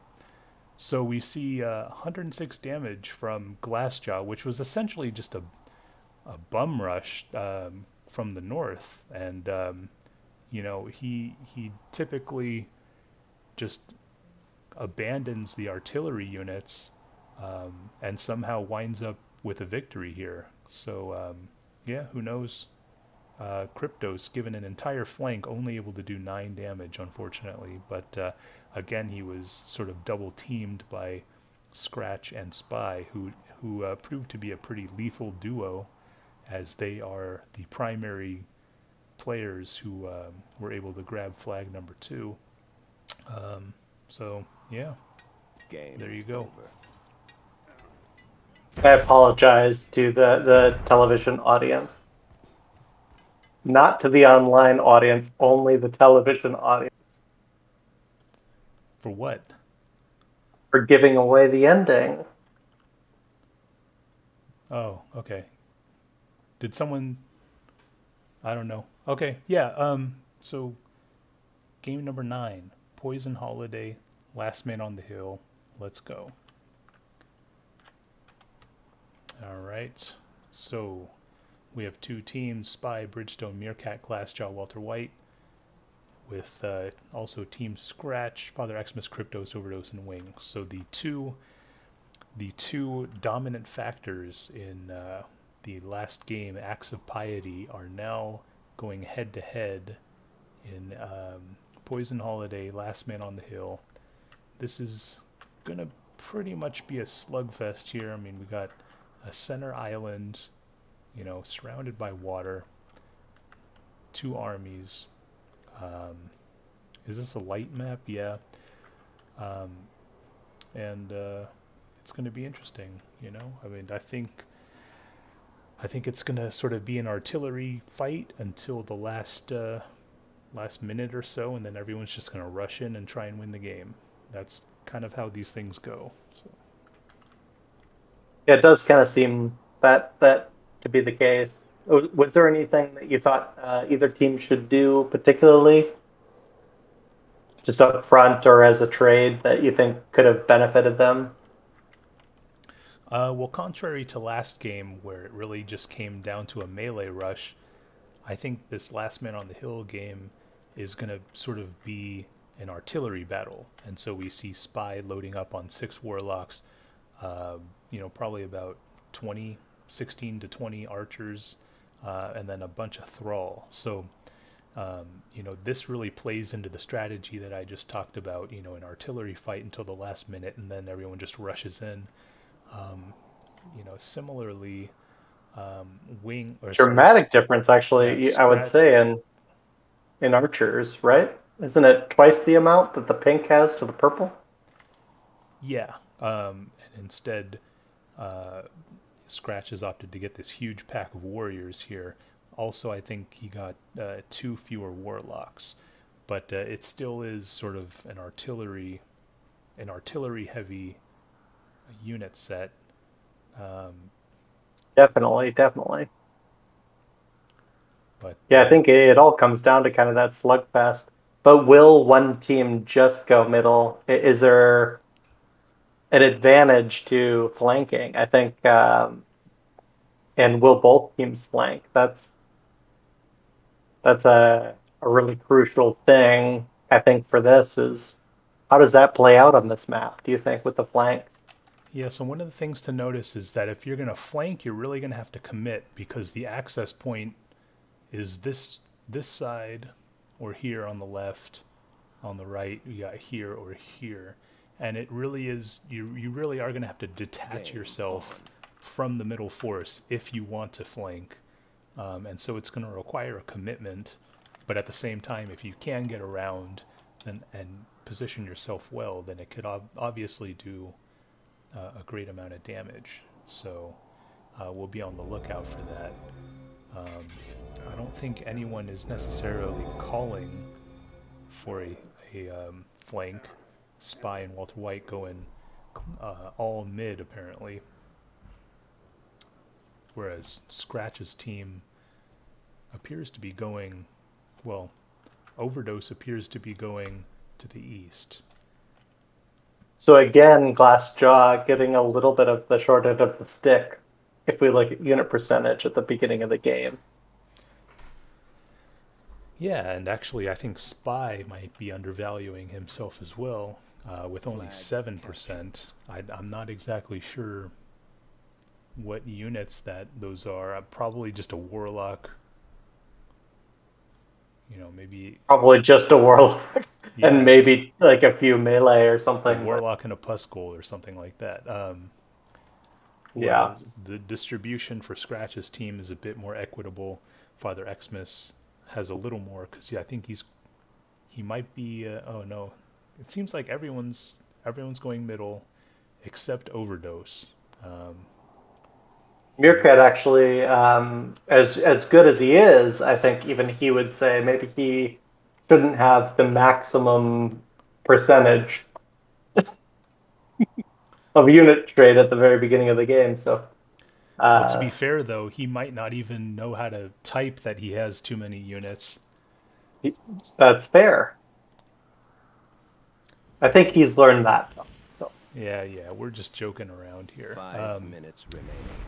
Speaker 1: so we see uh, 106 damage from Glassjaw, which was essentially just a, a bum rush um, from the north. And, um, you know, he, he typically just abandons the artillery units um, and somehow winds up with a victory here. So, um, yeah, who knows? uh, Kryptos given an entire flank, only able to do nine damage, unfortunately. But uh, again, he was sort of double teamed by Scratch and Spy, who who uh, proved to be a pretty lethal duo, as they are the primary players who um, were able to grab flag number two. Um, so yeah,
Speaker 3: Game
Speaker 1: there you go.
Speaker 3: over.
Speaker 2: I apologize to the the television audience. Not to the online audience, only the television audience
Speaker 1: For what?
Speaker 2: for giving away the ending.
Speaker 1: Oh, okay. Did someone? I don't know. Okay, yeah. Um. So, game number nine, Poison Holiday, Last Man on the Hill. Let's go. All right. So, we have two teams: Spy, Bridgestone, Meerkat, Glassjaw, Walter Wight. With uh, also Team Scratch, Father Xmas, Kryptos, Overdose, and Wing. So the two the two dominant factors in uh, the last game, Acts of Piety, are now going head to head in um, Poison Holiday, Last Man on the Hill. This is going to pretty much be a slugfest here. I mean, we got a center island, you know, surrounded by water, two armies. Um, is this a light map? Yeah. Um, and uh, it's going to be interesting. You know, I mean, I think, I think it's going to sort of be an artillery fight until the last, uh, last minute or so, and then everyone's just going to rush in and try and win the game. That's kind of how these things go. So.
Speaker 2: Yeah, it does kind of seem that that to be the case. Was there anything that you thought uh, either team should do particularly, just up front or as a trade that you think could have benefited them?
Speaker 1: Uh, well, contrary to last game where it really just came down to a melee rush, I think this last man on the hill game is going to sort of be an artillery battle. And so we see Spy loading up on six warlocks, uh, you know, probably about 20, 16 to 20 archers, uh, and then a bunch of thrall. So, um, you know, this really plays into the strategy that I just talked about, you know, an artillery fight until the last minute, and then everyone just rushes in. Um, you know, similarly, um, wing or sorry,
Speaker 2: Dramatic difference, actually. I would say in in archers, right? Isn't it twice the amount that the pink has to the purple?
Speaker 1: Yeah. Um, and instead, uh, Scratch has opted to get this huge pack of warriors here. Also, I think he got uh, two fewer warlocks, but uh, it still is sort of an artillery, an artillery-heavy unit set. Um,
Speaker 2: Definitely, definitely.
Speaker 1: but
Speaker 2: Yeah, I think it all comes down to kind of that slugfest. But will one team just go middle? Is there an advantage to flanking? I think, um, and will both teams flank? That's that's a a really crucial thing. I think for this is how does that play out on this map? Do you think with the flanks?
Speaker 1: Yeah, so one of the things to notice is that if you're going to flank, you're really going to have to commit because the access point is this this side or here on the left, on the right, you got here or here. And it really is you you really are going to have to detach
Speaker 3: Game
Speaker 1: yourself from the middle force if you want to flank. Um, and so it's going to require a commitment, but at the same time if you can get around, then and position yourself well, then it could ob- obviously do uh, a great amount of damage. So uh, we'll be on the lookout for that. Um, I don't think anyone is necessarily calling for a, a um, flank. Spy and Walter Wight going uh, all mid apparently, whereas Scratch's team appears to be going, well, Overdose appears to be going to the east.
Speaker 2: So again, Glassjaw getting a little bit of the short end of the stick if we look at unit percentage at the beginning of the game.
Speaker 1: Yeah, and actually, I think Spy might be undervaluing himself as well, uh, with only seven percent. I'm not exactly sure what units that those are. Uh, probably just a warlock. You know, maybe
Speaker 2: Probably just a warlock [LAUGHS]
Speaker 1: yeah,
Speaker 2: and maybe like a few melee or
Speaker 1: a
Speaker 2: something.
Speaker 1: warlock and a Puskull or something like that. Um,
Speaker 2: Yeah.
Speaker 1: the distribution for Scratch's team is a bit more equitable. Father Xmas has a little more because yeah, I think he's he might be. Uh, oh no, it seems like everyone's everyone's going middle except Overdose. Um,
Speaker 2: Meerkat actually, um, as as good as he is, I think even he would say maybe he shouldn't have the maximum percentage [LAUGHS] of unit trade at the very beginning of the game. So, uh,
Speaker 1: but to be fair though, he might not even know how to type that he has too many units.
Speaker 2: that's fair. I think he's learned that. though. So,
Speaker 1: Yeah, yeah, we're just joking around here.
Speaker 3: Five
Speaker 1: Um,
Speaker 3: minutes remaining.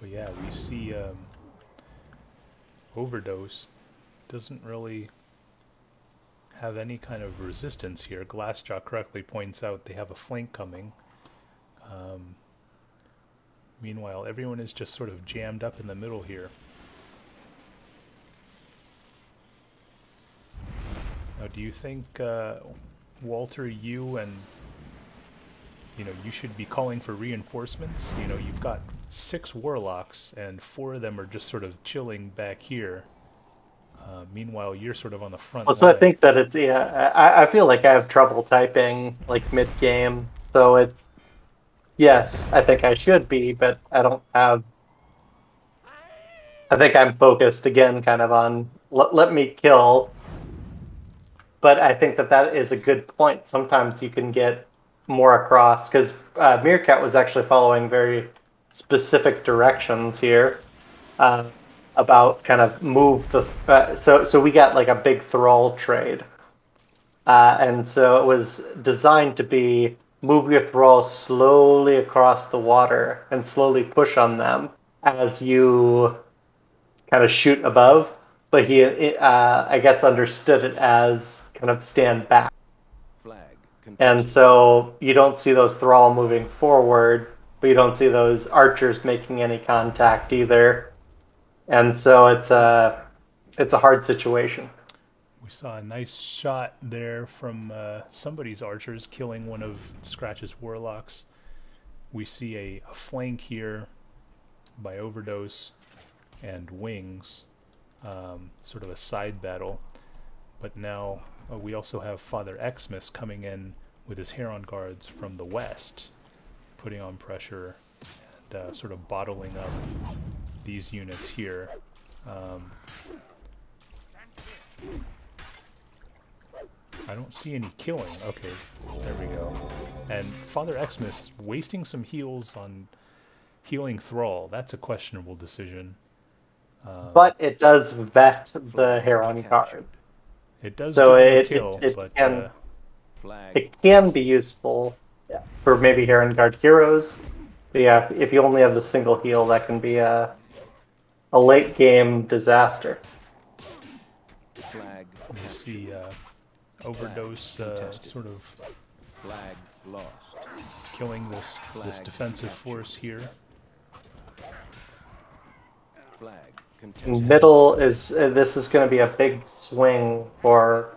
Speaker 1: But yeah, we see um, overdose doesn't really have any kind of resistance here. Glassjaw correctly points out they have a flank coming. Um, meanwhile, everyone is just sort of jammed up in the middle here. Now, do you think uh, Walter, you and you know, you should be calling for reinforcements. You know, you've got six warlocks, and four of them are just sort of chilling back here. Uh, meanwhile, you're sort of on the front.
Speaker 2: well, so I think that it's yeah. I, I feel like I have trouble typing like mid game, so it's yes. I think I should be, but I don't have. I think I'm focused again, kind of on let, let me kill. But I think that that is a good point. Sometimes you can get more across because uh, Meerkat was actually following very specific directions here uh, about kind of move the. Uh, so so we got like a big thrall trade, uh, and so it was designed to be move your thrall slowly across the water and slowly push on them as you kind of shoot above. But he, uh, I guess, understood it as kind of stand back.
Speaker 3: Flag.
Speaker 2: And so you don't see those thrall moving forward, but you don't see those archers making any contact either. And so it's a it's a hard situation.
Speaker 1: we saw a nice shot there from uh, somebody's archers killing one of Scratch's warlocks. We see a, a flank here by Overdose and Wings, um, sort of a side battle. But now uh, we also have Father Xmas coming in with his Heron guards from the west, putting on pressure and uh, sort of bottling up these units here. Um, I don't see any killing. Okay, there we go. And Father Xmas wasting some heals on healing Thrall. That's a questionable decision.
Speaker 2: But it does vet the Heron guard.
Speaker 3: Captured.
Speaker 1: It does
Speaker 2: So it-
Speaker 1: a
Speaker 2: it-
Speaker 1: kill,
Speaker 2: it
Speaker 1: but
Speaker 2: can-
Speaker 1: uh,
Speaker 2: It can be useful for maybe Heron Guard heroes. But yeah, if you only have the single heal, that can be a a late game disaster.
Speaker 3: Flag.
Speaker 1: you see uh, overdose uh, sort of
Speaker 3: Flag lost.
Speaker 1: killing this this defensive
Speaker 3: captured.
Speaker 1: force here.
Speaker 3: Flag. Contested.
Speaker 2: Middle is uh, this is going to be a big swing for.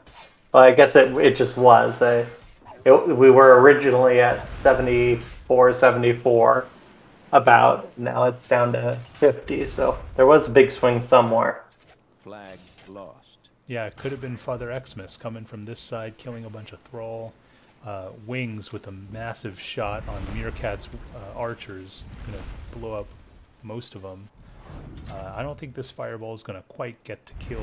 Speaker 2: Well, I guess it it just was. Uh, it, we were originally at 74, 74, about. Now it's down to 50, so there was a big swing somewhere.
Speaker 3: Flag lost.
Speaker 1: Yeah, it could have been Father Xmas coming from this side, killing a bunch of Thrall. Uh, wings with a massive shot on Meerkat's uh, archers, gonna blow up most of them. Uh, I don't think this fireball is gonna quite get to kill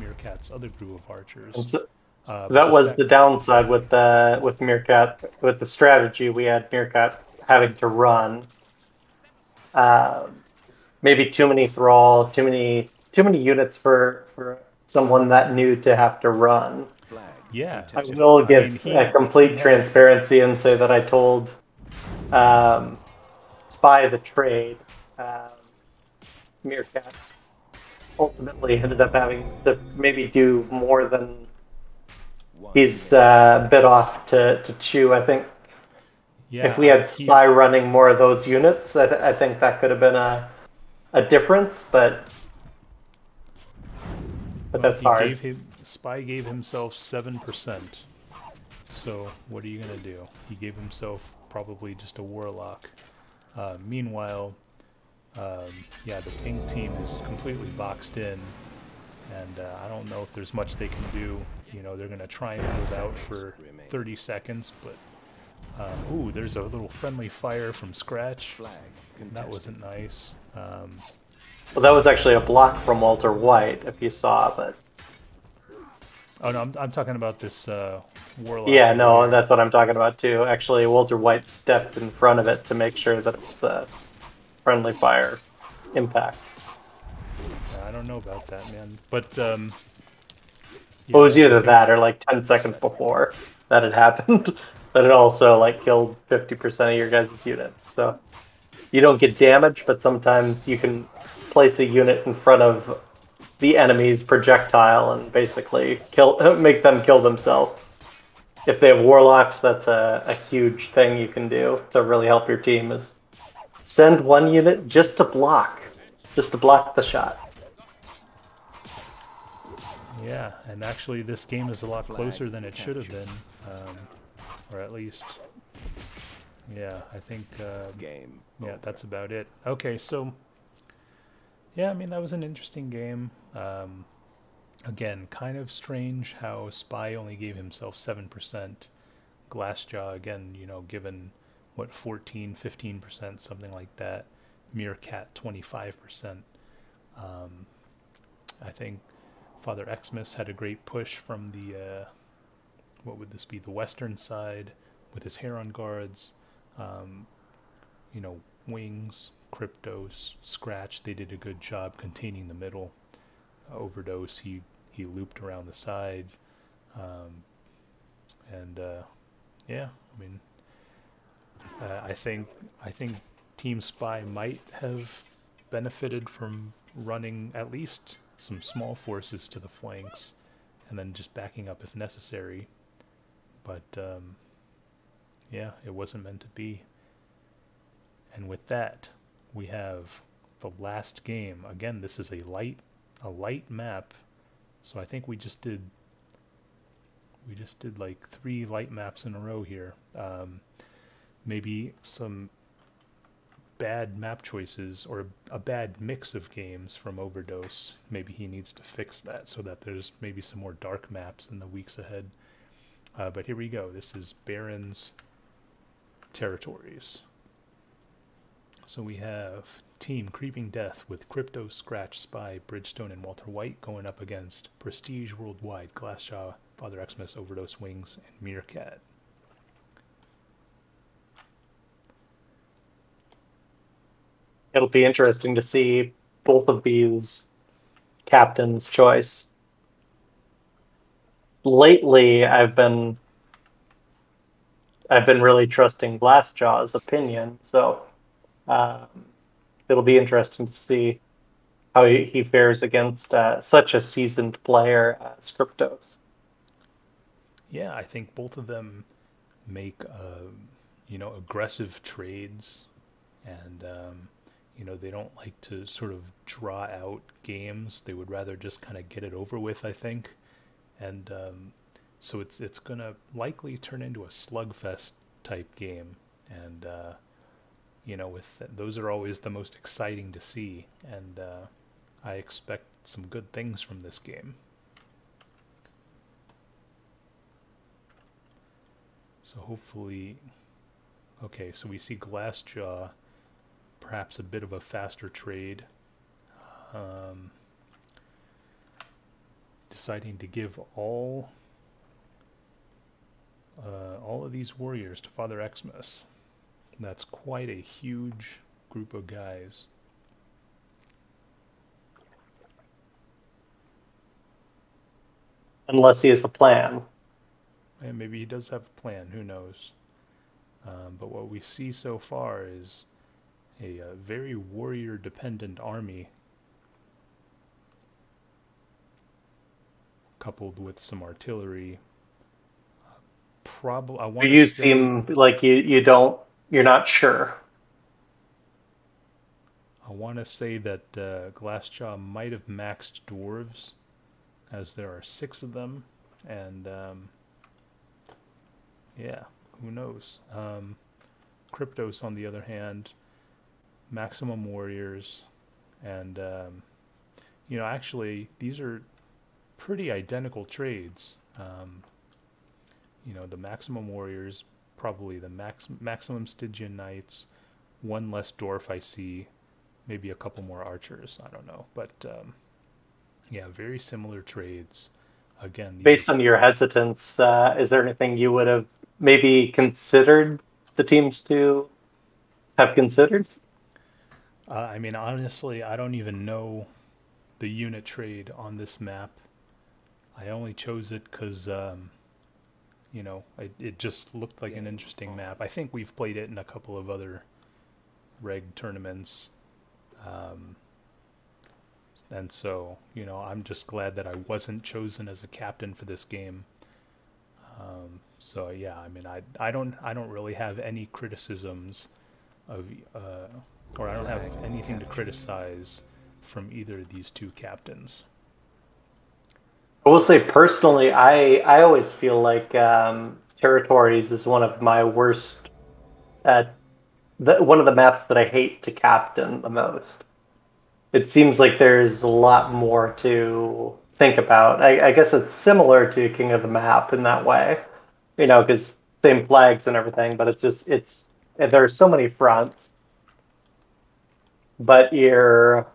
Speaker 1: Meerkat's other group of archers.
Speaker 2: So,
Speaker 1: Uh,
Speaker 2: so
Speaker 1: but
Speaker 2: that
Speaker 1: the
Speaker 2: was
Speaker 1: fact-
Speaker 2: the downside with the with Meerkat with the strategy we had Meerkat having to run. Um, maybe too many thrall, too many too many units for for someone that new to have to run.
Speaker 1: Yeah,
Speaker 2: I
Speaker 1: if-
Speaker 2: will
Speaker 1: I
Speaker 2: give
Speaker 1: mean, he-
Speaker 2: a complete
Speaker 1: had-
Speaker 2: transparency and say that I told um, Spy the trade um, Meerkat ultimately ended up having to maybe do more than he's uh, bit off to, to chew. I think
Speaker 1: Yeah,
Speaker 2: if we had Spy running more of those units, I, th- I think that could have been a a difference. But but
Speaker 1: well,
Speaker 2: that's hard.
Speaker 1: Gave him, Spy gave himself seven percent. So what are you gonna do? He gave himself probably just a warlock. Uh, meanwhile, um, yeah, the pink team is completely boxed in, and uh, I don't know if there's much they can do. You know, they're gonna try and hold out for 30 seconds, but um, ooh, there's a little friendly fire from Scratch. That wasn't nice. Um,
Speaker 2: Well, that was actually a block from Walter Wight, if you saw. But
Speaker 1: oh no, I'm, I'm talking about this uh, warlock.
Speaker 2: yeah, no,
Speaker 1: here.
Speaker 2: that's what I'm talking about too. Actually, Walter Wight stepped in front of it to make sure that it's a friendly fire impact.
Speaker 1: I don't know about that, man. But um,
Speaker 2: it was either that or like 10 seconds before that had happened. [LAUGHS] that it also like killed 50% of your guys' units. So you don't get damage, but sometimes you can place a unit in front of the enemy's projectile and basically kill [LAUGHS] make them kill themselves. If they have warlocks, that's a, a huge thing you can do to really help your team is send one unit just to block. Just to block the shot.
Speaker 1: Yeah, and actually, this game is a lot closer than it should have been, um, or at least, yeah, I think. Uh,
Speaker 3: Game.
Speaker 1: yeah, that's about it. Okay, so yeah, I mean that was an interesting game. Um, again, kind of strange how Spy only gave himself seven percent. Glassjaw again, you know, given what 14, 15 percent, something like that. Meerkat twenty five percent. Um, I think Father Xmas had a great push from the uh, what would this be? The western side with his Heron guards. Um, you know, Wings, Kryptos, Scratch, they did a good job containing the middle. Overdose, he, he looped around the side. Um, and uh, yeah, I mean, uh, I think I think Team Spy might have benefited from running at least some small forces to the flanks, and then just backing up if necessary. But um, yeah, it wasn't meant to be. And with that, we have the last game. Again, this is a light a light map. So I think we just did we just did like three light maps in a row here. Um, maybe some bad map choices or a bad mix of games from Overdose. Maybe he needs to fix that so that there's maybe some more dark maps in the weeks ahead. Uh, but here we go. This is Barrens territories. So we have Team Creeping Death with Crypto, Scratch, Spy, Bridgestone, and Walter Wight going up against Prestige Worldwide, Glassjaw, Father Xmas, Overdose Wings, and Meerkat.
Speaker 2: It'll be interesting to see both of these captains' choice. Lately, I've been I've been really trusting Glassjaw's opinion, so um, it'll be interesting to see how he, he fares against uh, such a seasoned player as Cryptos.
Speaker 1: Yeah, I think both of them make uh, you know aggressive trades, and um, you know they don't like to sort of draw out games. They would rather just kind of get it over with. I think, and um, so it's it's gonna likely turn into a slugfest type game, and uh, you know, with those are always the most exciting to see, and uh, I expect some good things from this game. So hopefully, okay, so we see Glassjaw, perhaps a bit of a faster trade. Um, deciding to give all uh, all of these warriors to Father Xmas. That's quite a huge group of guys.
Speaker 2: Unless he has a plan.
Speaker 1: And maybe he does have a plan, who knows. Um, but what we see so far is a, a very warrior dependent army coupled with some artillery. Probably, I want.
Speaker 2: You seem like you you don't you're not sure.
Speaker 1: I want to say that uh, Glassjaw might have maxed dwarves, as there are six of them, and um, yeah, who knows? Um, Kryptos, on the other hand, maximum warriors, and um, you know, actually, these are pretty identical trades. Um, you know, the maximum warriors, probably the max maximum Stygian knights, one less dwarf I see, maybe a couple more archers. I don't know, but um, yeah, very similar trades. Again,
Speaker 2: based on your hesitance, uh, is there anything you would have maybe considered the teams to have considered?
Speaker 1: Uh, I mean, honestly, I don't even know the unit trade on this map. I only chose it because, um, you know, it, it just looked like an interesting map. I think we've played it in a couple of other reg tournaments. Um, and so, you know, I'm just glad that I wasn't chosen as a captain for this game. Um, so yeah, I mean, I I don't I don't really have any criticisms of, uh, or I don't have anything to criticize from either of these two captains.
Speaker 2: I will say personally, I I always feel like um, territories is one of my worst. At the, one of the maps that I hate to captain the most. It seems like there's a lot more to think about. I, I guess it's similar to King of the Map in that way, you know, because same flags and everything. But it's just it's there are so many fronts, but you're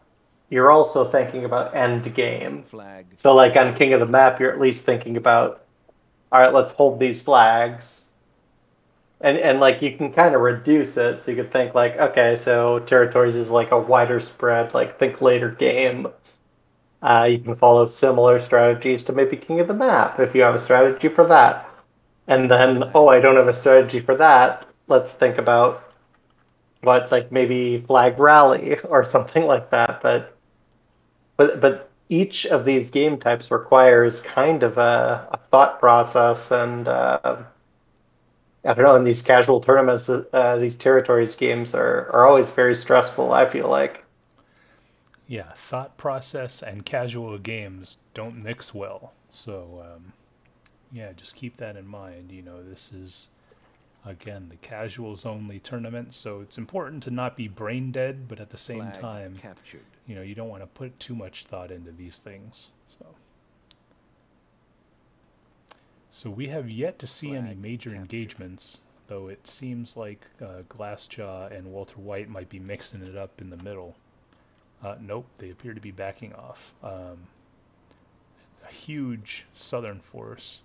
Speaker 2: you're also thinking about end game. Flag. So like on King of the Map, you're at least thinking about, all right, let's hold these flags. And and like you can kind of reduce it, so you could think like, okay, so territories is like a wider spread. Like think later game. Uh, you can follow similar strategies to maybe King of the Map if you have a strategy for that. And then, oh, I don't have a strategy for that. Let's think about what, like maybe Flag Rally [LAUGHS] or something like that. But but but each of these game types requires kind of a, a thought process and uh, I don't know. In these casual tournaments, uh, these territories games are are always very stressful. I feel like.
Speaker 1: Yeah, thought process and casual games don't mix well. So, um, yeah, just keep that in mind. You know, this is again the casuals only tournament, so it's important to not be brain dead, but at the same Flag time, captured you know, you don't want to put too much thought into these things. So, so we have yet to see any major capture. engagements, though it seems like uh, Glassjaw and Walter Wight might be mixing it up in the middle. Uh, nope, they appear to be backing off. Um, a huge southern force.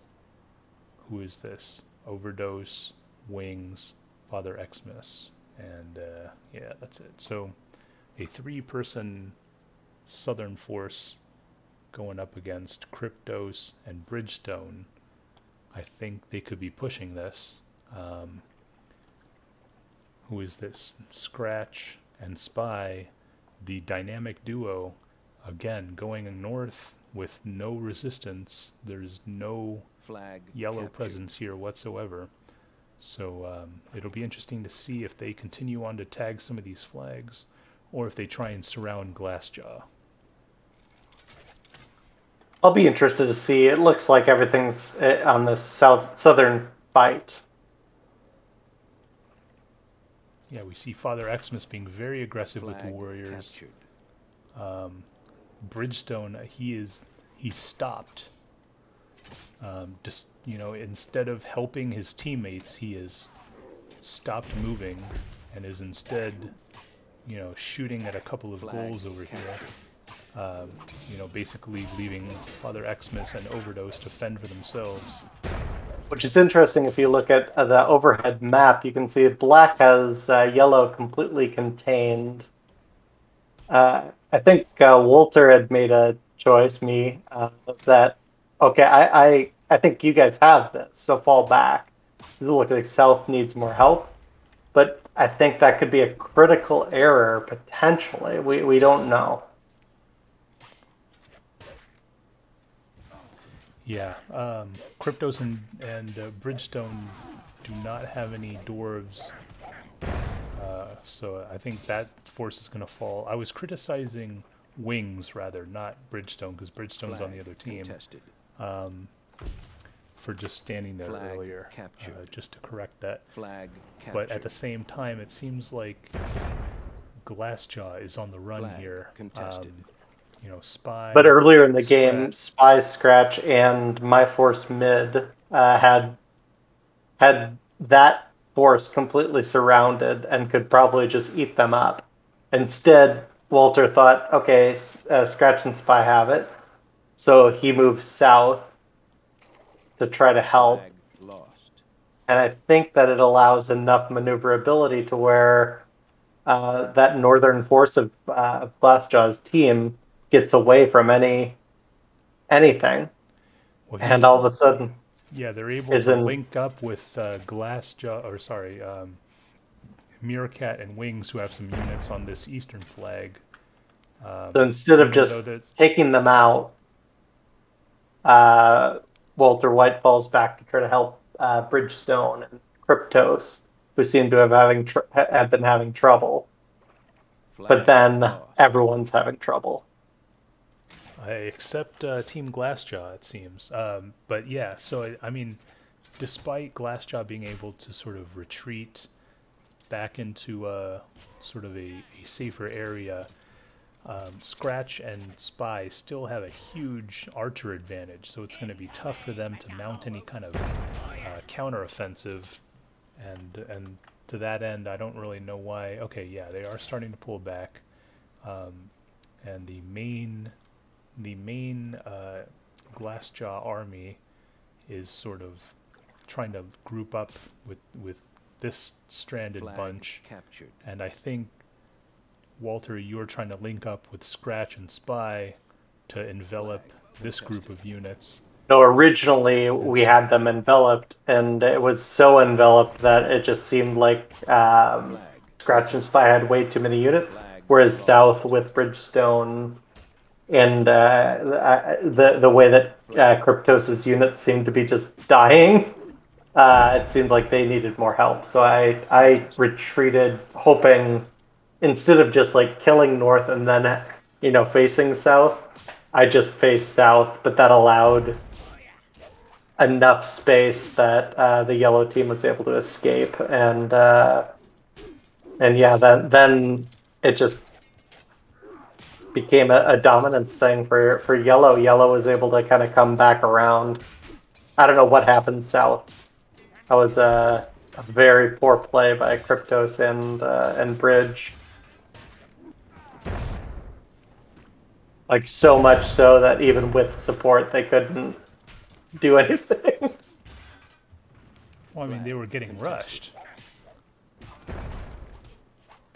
Speaker 1: Who is this? Overdose, Wings, Father Xmas, and uh, yeah, that's it. So a three person Southern force going up against Kryptos and Bridgestone. I think they could be pushing this. Um, who is this? Scratch and Spy, the dynamic duo, again going north with no resistance. There's no flag yellow captured. presence here whatsoever. So um, it'll be interesting to see if they continue on to tag some of these flags or if they try and surround Glassjaw.
Speaker 2: I'll be interested to see. It looks like everything's eh, on the south southern bite.
Speaker 1: yeah, we see Father Xmas being very aggressive with the warriors.
Speaker 3: captured.
Speaker 1: Bridgestone, uh, he is he's stopped. Um, just you know, instead of helping his teammates, he is stopped moving and is instead, you know, shooting at a couple of
Speaker 3: Flag
Speaker 1: ghols over here. Um, you know, basically leaving Father Xmas and Overdose to fend for themselves.
Speaker 2: Which is interesting if you look at uh, the overhead map, you can see black has uh, yellow completely contained. Uh, I think uh, Walter had made a choice, me, uh, that, okay, I, I, I think you guys have this, so fall back. It looks like South needs more help. But I think that could be a critical error potentially. We, we don't know.
Speaker 1: Yeah, um, Kryptos and, and uh, Bridgestone do not have any dwarves, uh, so I think that force is going to fall. I was criticizing Wings rather, not Bridgestone, because Bridgestone's on the other team
Speaker 3: Contested.
Speaker 1: For just standing there
Speaker 3: Flag
Speaker 1: earlier. Uh, just to correct that.
Speaker 3: Flag captured.
Speaker 1: But at the same time, it seems like Glassjaw is on the run
Speaker 3: Flag
Speaker 1: here.
Speaker 3: contested.
Speaker 1: Um, you know, Spy.
Speaker 2: But earlier in the game, Spy Scratch and My Force Mid uh, had had that force completely surrounded and could probably just eat them up. Instead, Walter thought, okay, uh, Scratch and Spy have it, so he moves south to try to help. And I think that it allows enough maneuverability to where uh, that northern force of, uh, Glassjaw's team gets away from any anything.
Speaker 1: Well,
Speaker 2: And all of a sudden,
Speaker 1: Yeah, they're able
Speaker 2: is
Speaker 1: to
Speaker 2: in-
Speaker 1: link up with uh, Glassjaw, or sorry, um, Meerkat and Wings, who have some units on this eastern flag.
Speaker 2: so instead of just taking them out, uh, Walter Wight falls back to try to help uh, Bridgestone and Kryptos, who seem to have having tr- have been having trouble. But then
Speaker 3: lost.
Speaker 2: everyone's having trouble.
Speaker 1: I accept uh, Team Glassjaw, it seems. Um, but yeah, so I, I mean, despite Glassjaw being able to sort of retreat back into uh, sort of a, a safer area, um, Scratch and Spy still have a huge archer advantage. So it's going to be tough for them to mount any kind of uh, counteroffensive. And and to that end, I don't really know why. Okay, yeah, they are starting to pull back, um, and the main the main uh, Glassjaw army is sort of trying to group up with with this stranded
Speaker 3: Flag
Speaker 1: bunch,
Speaker 3: captured.
Speaker 1: and I think Walter, you're trying to link up with Scratch and Spy to envelop this group of units.
Speaker 2: No, originally we had them enveloped, and it was so enveloped that it just seemed like um, Scratch and Spy had way too many units, whereas. South with Bridgestone and uh, uh, the the way that uh, Kryptos's units seemed to be just dying, uh, it seemed like they needed more help. So I I retreated, hoping instead of just like killing North and then you know facing South, I just faced South, but that allowed enough space that uh, the yellow team was able to escape. And uh, and yeah then then it just became a, a dominance thing for for yellow. Yellow was able to kind of come back around. I don't know what happened south. That was a, a very poor play by Kryptos and uh, and bridge like so much so that even with support they couldn't do [LAUGHS] anything
Speaker 1: Well, I mean, they were getting rushed.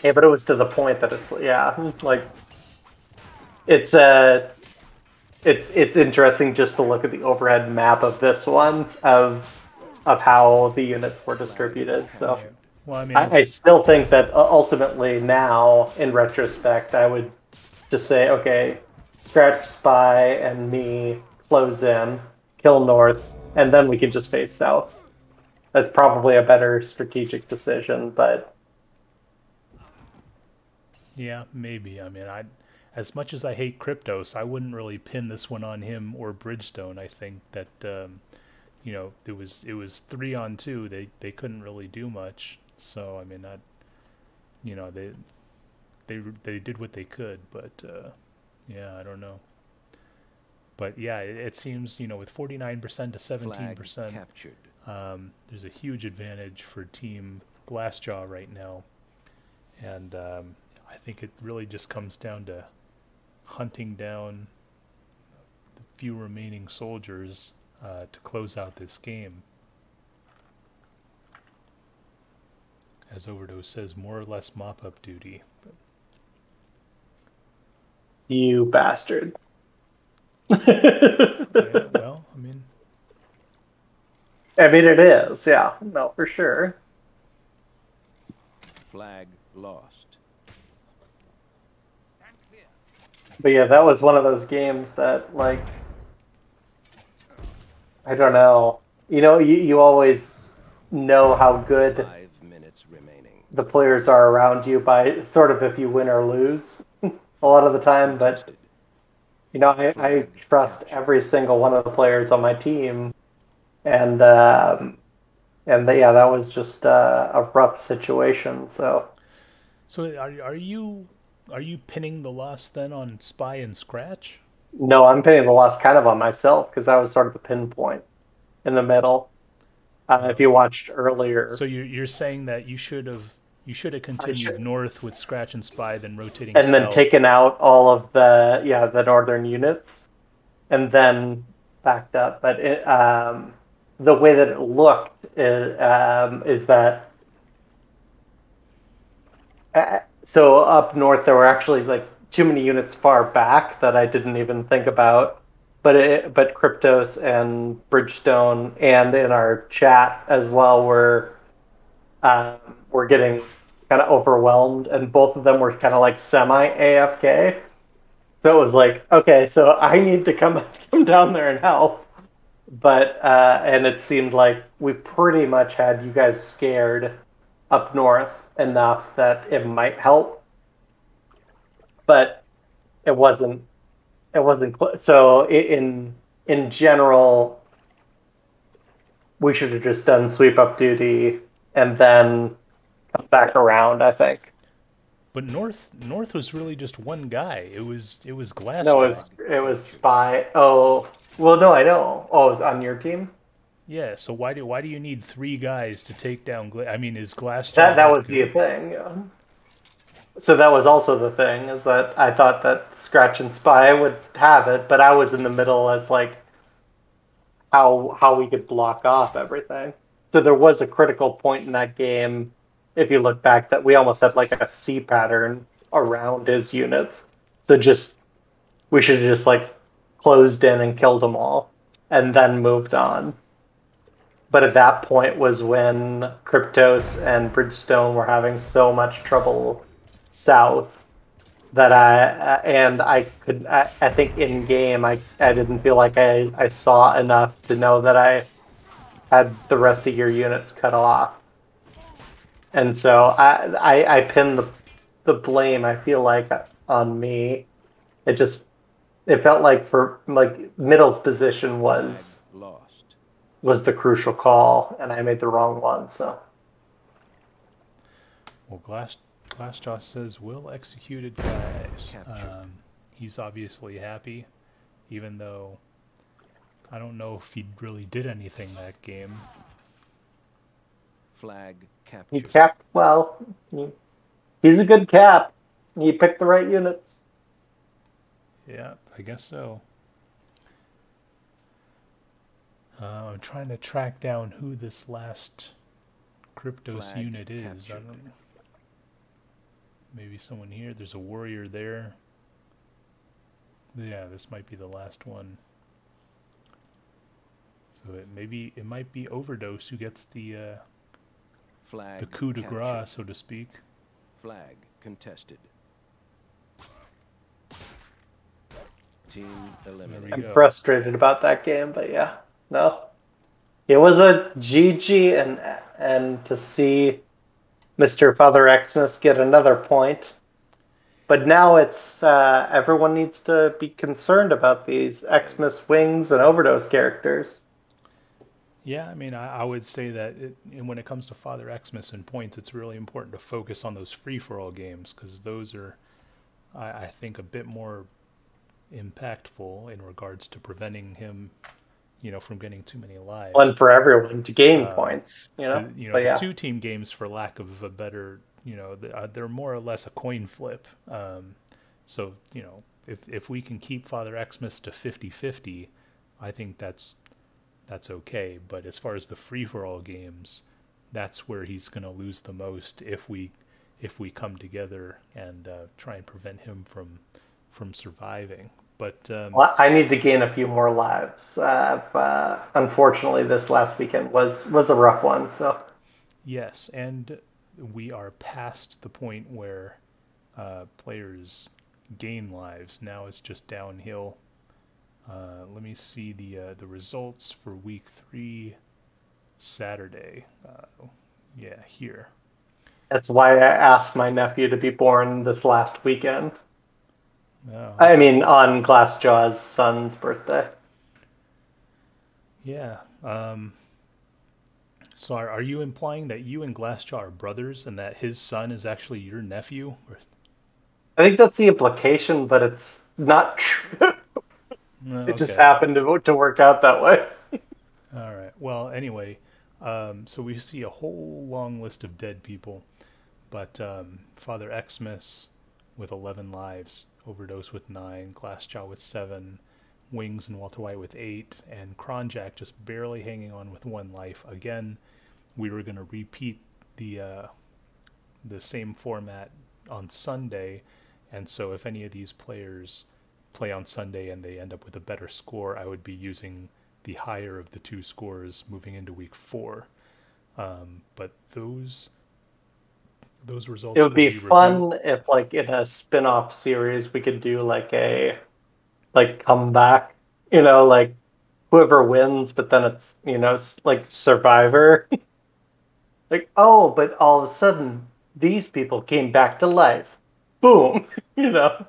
Speaker 2: Yeah, but it was to the point that it's yeah, [LAUGHS] like it's uh it's it's interesting just to look at the overhead map of this one of of how the units were distributed. So
Speaker 1: Well, I mean,
Speaker 2: I, I still think that uh, ultimately now, in retrospect, I would just say, okay, Scratch Spy and me close in, kill North, and then we can just face South. That's probably a better strategic decision, but
Speaker 1: Yeah, maybe. I mean, I, as much as I hate Kryptos, I wouldn't really pin this one on him or Bridgestone. I think that, um, you know, it was it was three on two. They they couldn't really do much. So I mean, I, you know they they they did what they could, but uh, yeah, I don't know. But yeah, it, it seems you know with forty nine percent to seventeen percent,
Speaker 3: captured.
Speaker 1: um, there's a huge advantage for Team Glassjaw right now, and um, I think it really just comes down to hunting down the few remaining soldiers uh, to close out this game. As Overdose says, more or less mop up duty. But
Speaker 2: You bastard.
Speaker 1: yeah, [LAUGHS] well, I mean,
Speaker 2: I mean, it is. Yeah. No, for sure.
Speaker 3: Flag lost.
Speaker 2: But yeah, that was one of those games that, like, I don't know. You know, you, you always know how good
Speaker 3: Five minutes remaining.
Speaker 2: the players are around you by sort of if you win or lose a lot of the time. But, you know, I, I trust every single one of the players on my team. And, um, and yeah, that was just uh, a rough situation. So,
Speaker 1: so are are you are you pinning the loss then on Spy and Scratch?
Speaker 2: no, I'm pinning the loss kind of on myself because I was sort of the pinpoint in the middle. Uh, if you watched earlier,
Speaker 1: So you're you're saying that you should have you should have continued
Speaker 2: should-
Speaker 1: north with Scratch and Spy, then rotating
Speaker 2: and then taken out all of the yeah the northern units, and then backed up. But it, um, the way that it looked is, um, is that uh, so up north there were actually like too many units far back that I didn't even think about. But it, but Kryptos and Bridgestone and in our chat as well were um, were getting kind of overwhelmed, and both of them were kind of like semi AFK. So it was like, okay, so I need to come [LAUGHS] come down there and help. But uh, and it seemed like we pretty much had you guys scared up north enough that it might help, but it wasn't. It wasn't cl- so. In in general, we should have just done sweep up duty and then come back around. I think.
Speaker 1: But North North was really just one guy. It was it was Glassjaw.
Speaker 2: No, it was it was spy. Oh, well, no, I know. Oh, it was on your team.
Speaker 1: Yeah. So why do why do you need three guys to take down? Gla- I mean, is Glass
Speaker 2: That that was the thing. Yeah. So that was also the thing is that I thought that Scratch and Spy would have it, but I was in the middle as like how how we could block off everything. So there was a critical point in that game, if you look back, that we almost had like a C pattern around his units. So just we should have just like closed in and killed them all, and then moved on. But at that point was when Kryptos and Bridgestone were having so much trouble south that I and I could I, I think in game I, I didn't feel like I, I saw enough to know that I had the rest of your units cut off. And so I I, I pinned the the blame I feel like on me. It just it felt like for like middle's position was
Speaker 3: lost.
Speaker 2: was the crucial call, and I made the wrong one. So
Speaker 1: Well, Glass Glassjaw says will executed guys. Um, he's obviously happy, even though I don't know if he really did anything that game.
Speaker 3: Flag
Speaker 2: he
Speaker 3: captured.
Speaker 2: capped well. He, he's a good cap. He picked the right units.
Speaker 1: Yeah, I guess so. Uh, I'm trying to track down who this last Kryptos
Speaker 3: Flag
Speaker 1: unit is. I don't. Maybe someone here. There's a warrior there. Yeah, this might be the last one. So it maybe it might be overdose who gets the uh,
Speaker 3: Flag
Speaker 1: the coup de
Speaker 3: captured.
Speaker 1: grace, so to speak.
Speaker 3: Flag contested. Team
Speaker 1: There
Speaker 3: eliminated.
Speaker 2: I'm
Speaker 1: go.
Speaker 2: frustrated about that game, but yeah, no, it was a GG, and and to see Mr. Father Xmas get another point. But now it's uh, everyone needs to be concerned about these Xmas wings and overdose characters.
Speaker 1: Yeah, I mean, I, I would say that it, and when it comes to Father Xmas and points, it's really important to focus on those free for all games because those are, I, I think, a bit more impactful in regards to preventing him, you know, from getting too many lives.
Speaker 2: One for everyone to gain
Speaker 1: Uh,
Speaker 2: points. You know,
Speaker 1: the, you know, the
Speaker 2: yeah,
Speaker 1: two team games, for lack of a better, you know, the, uh, they're more or less a coin flip. Um, so, you know, if if we can keep Father Xmas to 50-50, I think that's that's okay. But as far as the free for all games, that's where he's going to lose the most if we if we come together and uh, try and prevent him from from surviving. But um,
Speaker 2: Well, I need to gain a few more lives. Uh, uh, unfortunately, this last weekend was was a rough one. So
Speaker 1: Yes, and we are past the point where uh, players gain lives. Now it's just downhill. Uh, let me see the uh, the results for week three, Saturday. Uh, yeah, here.
Speaker 2: that's why I asked my nephew to be born this last weekend.
Speaker 1: Oh,
Speaker 2: I mean, on Glassjaw's son's birthday.
Speaker 1: yeah. Um, so are, are you implying that you and Glassjaw are brothers and that his son is actually your nephew?
Speaker 2: I think that's the implication, but it's not [LAUGHS] true.
Speaker 1: No,
Speaker 2: It just happened to to work out that way. [LAUGHS]
Speaker 1: All right. Well, anyway, um, so we see a whole long list of dead people, but um, Father Xmas with 11 lives, Overdose with 9, Glassjaw with 7, Wings and Walter Wight with 8, and Kronjak just barely hanging on with 1 life. Again, we were going to repeat the uh, the same format on Sunday, and so if any of these players play on Sunday and they end up with a better score, I would be using the higher of the two scores moving into week four. Um, but those those results
Speaker 2: It would be
Speaker 1: reviewed-
Speaker 2: fun if, like, in a spin-off series, we could do like a like comeback. You know, like whoever wins, but then it's you know like Survivor. [LAUGHS] like, oh, but all of a sudden these people came back to life. Boom. [LAUGHS] you know.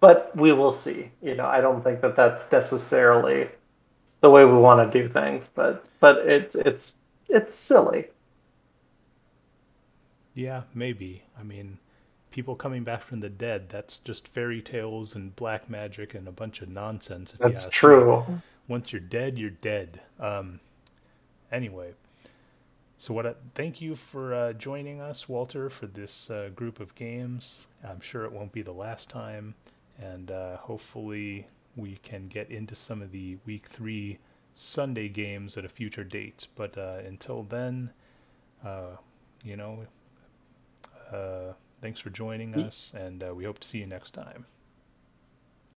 Speaker 2: But we will see. You know, I don't think that that's necessarily the way we want to do things, but but it it's it's silly.
Speaker 1: Yeah, maybe. I mean, people coming back from the dead, that's just fairy tales and black magic and a bunch of nonsense. If you
Speaker 2: That's
Speaker 1: ask me.
Speaker 2: true.
Speaker 1: Once you're dead, you're dead. Um, anyway, so what? I, thank you for uh, joining us, Walter, for this uh, group of games. I'm sure it won't be the last time, and uh, hopefully we can get into some of the week three Sunday games at a future date. But uh, until then, uh, you know, uh, thanks for joining us, and uh, we hope to see you next time.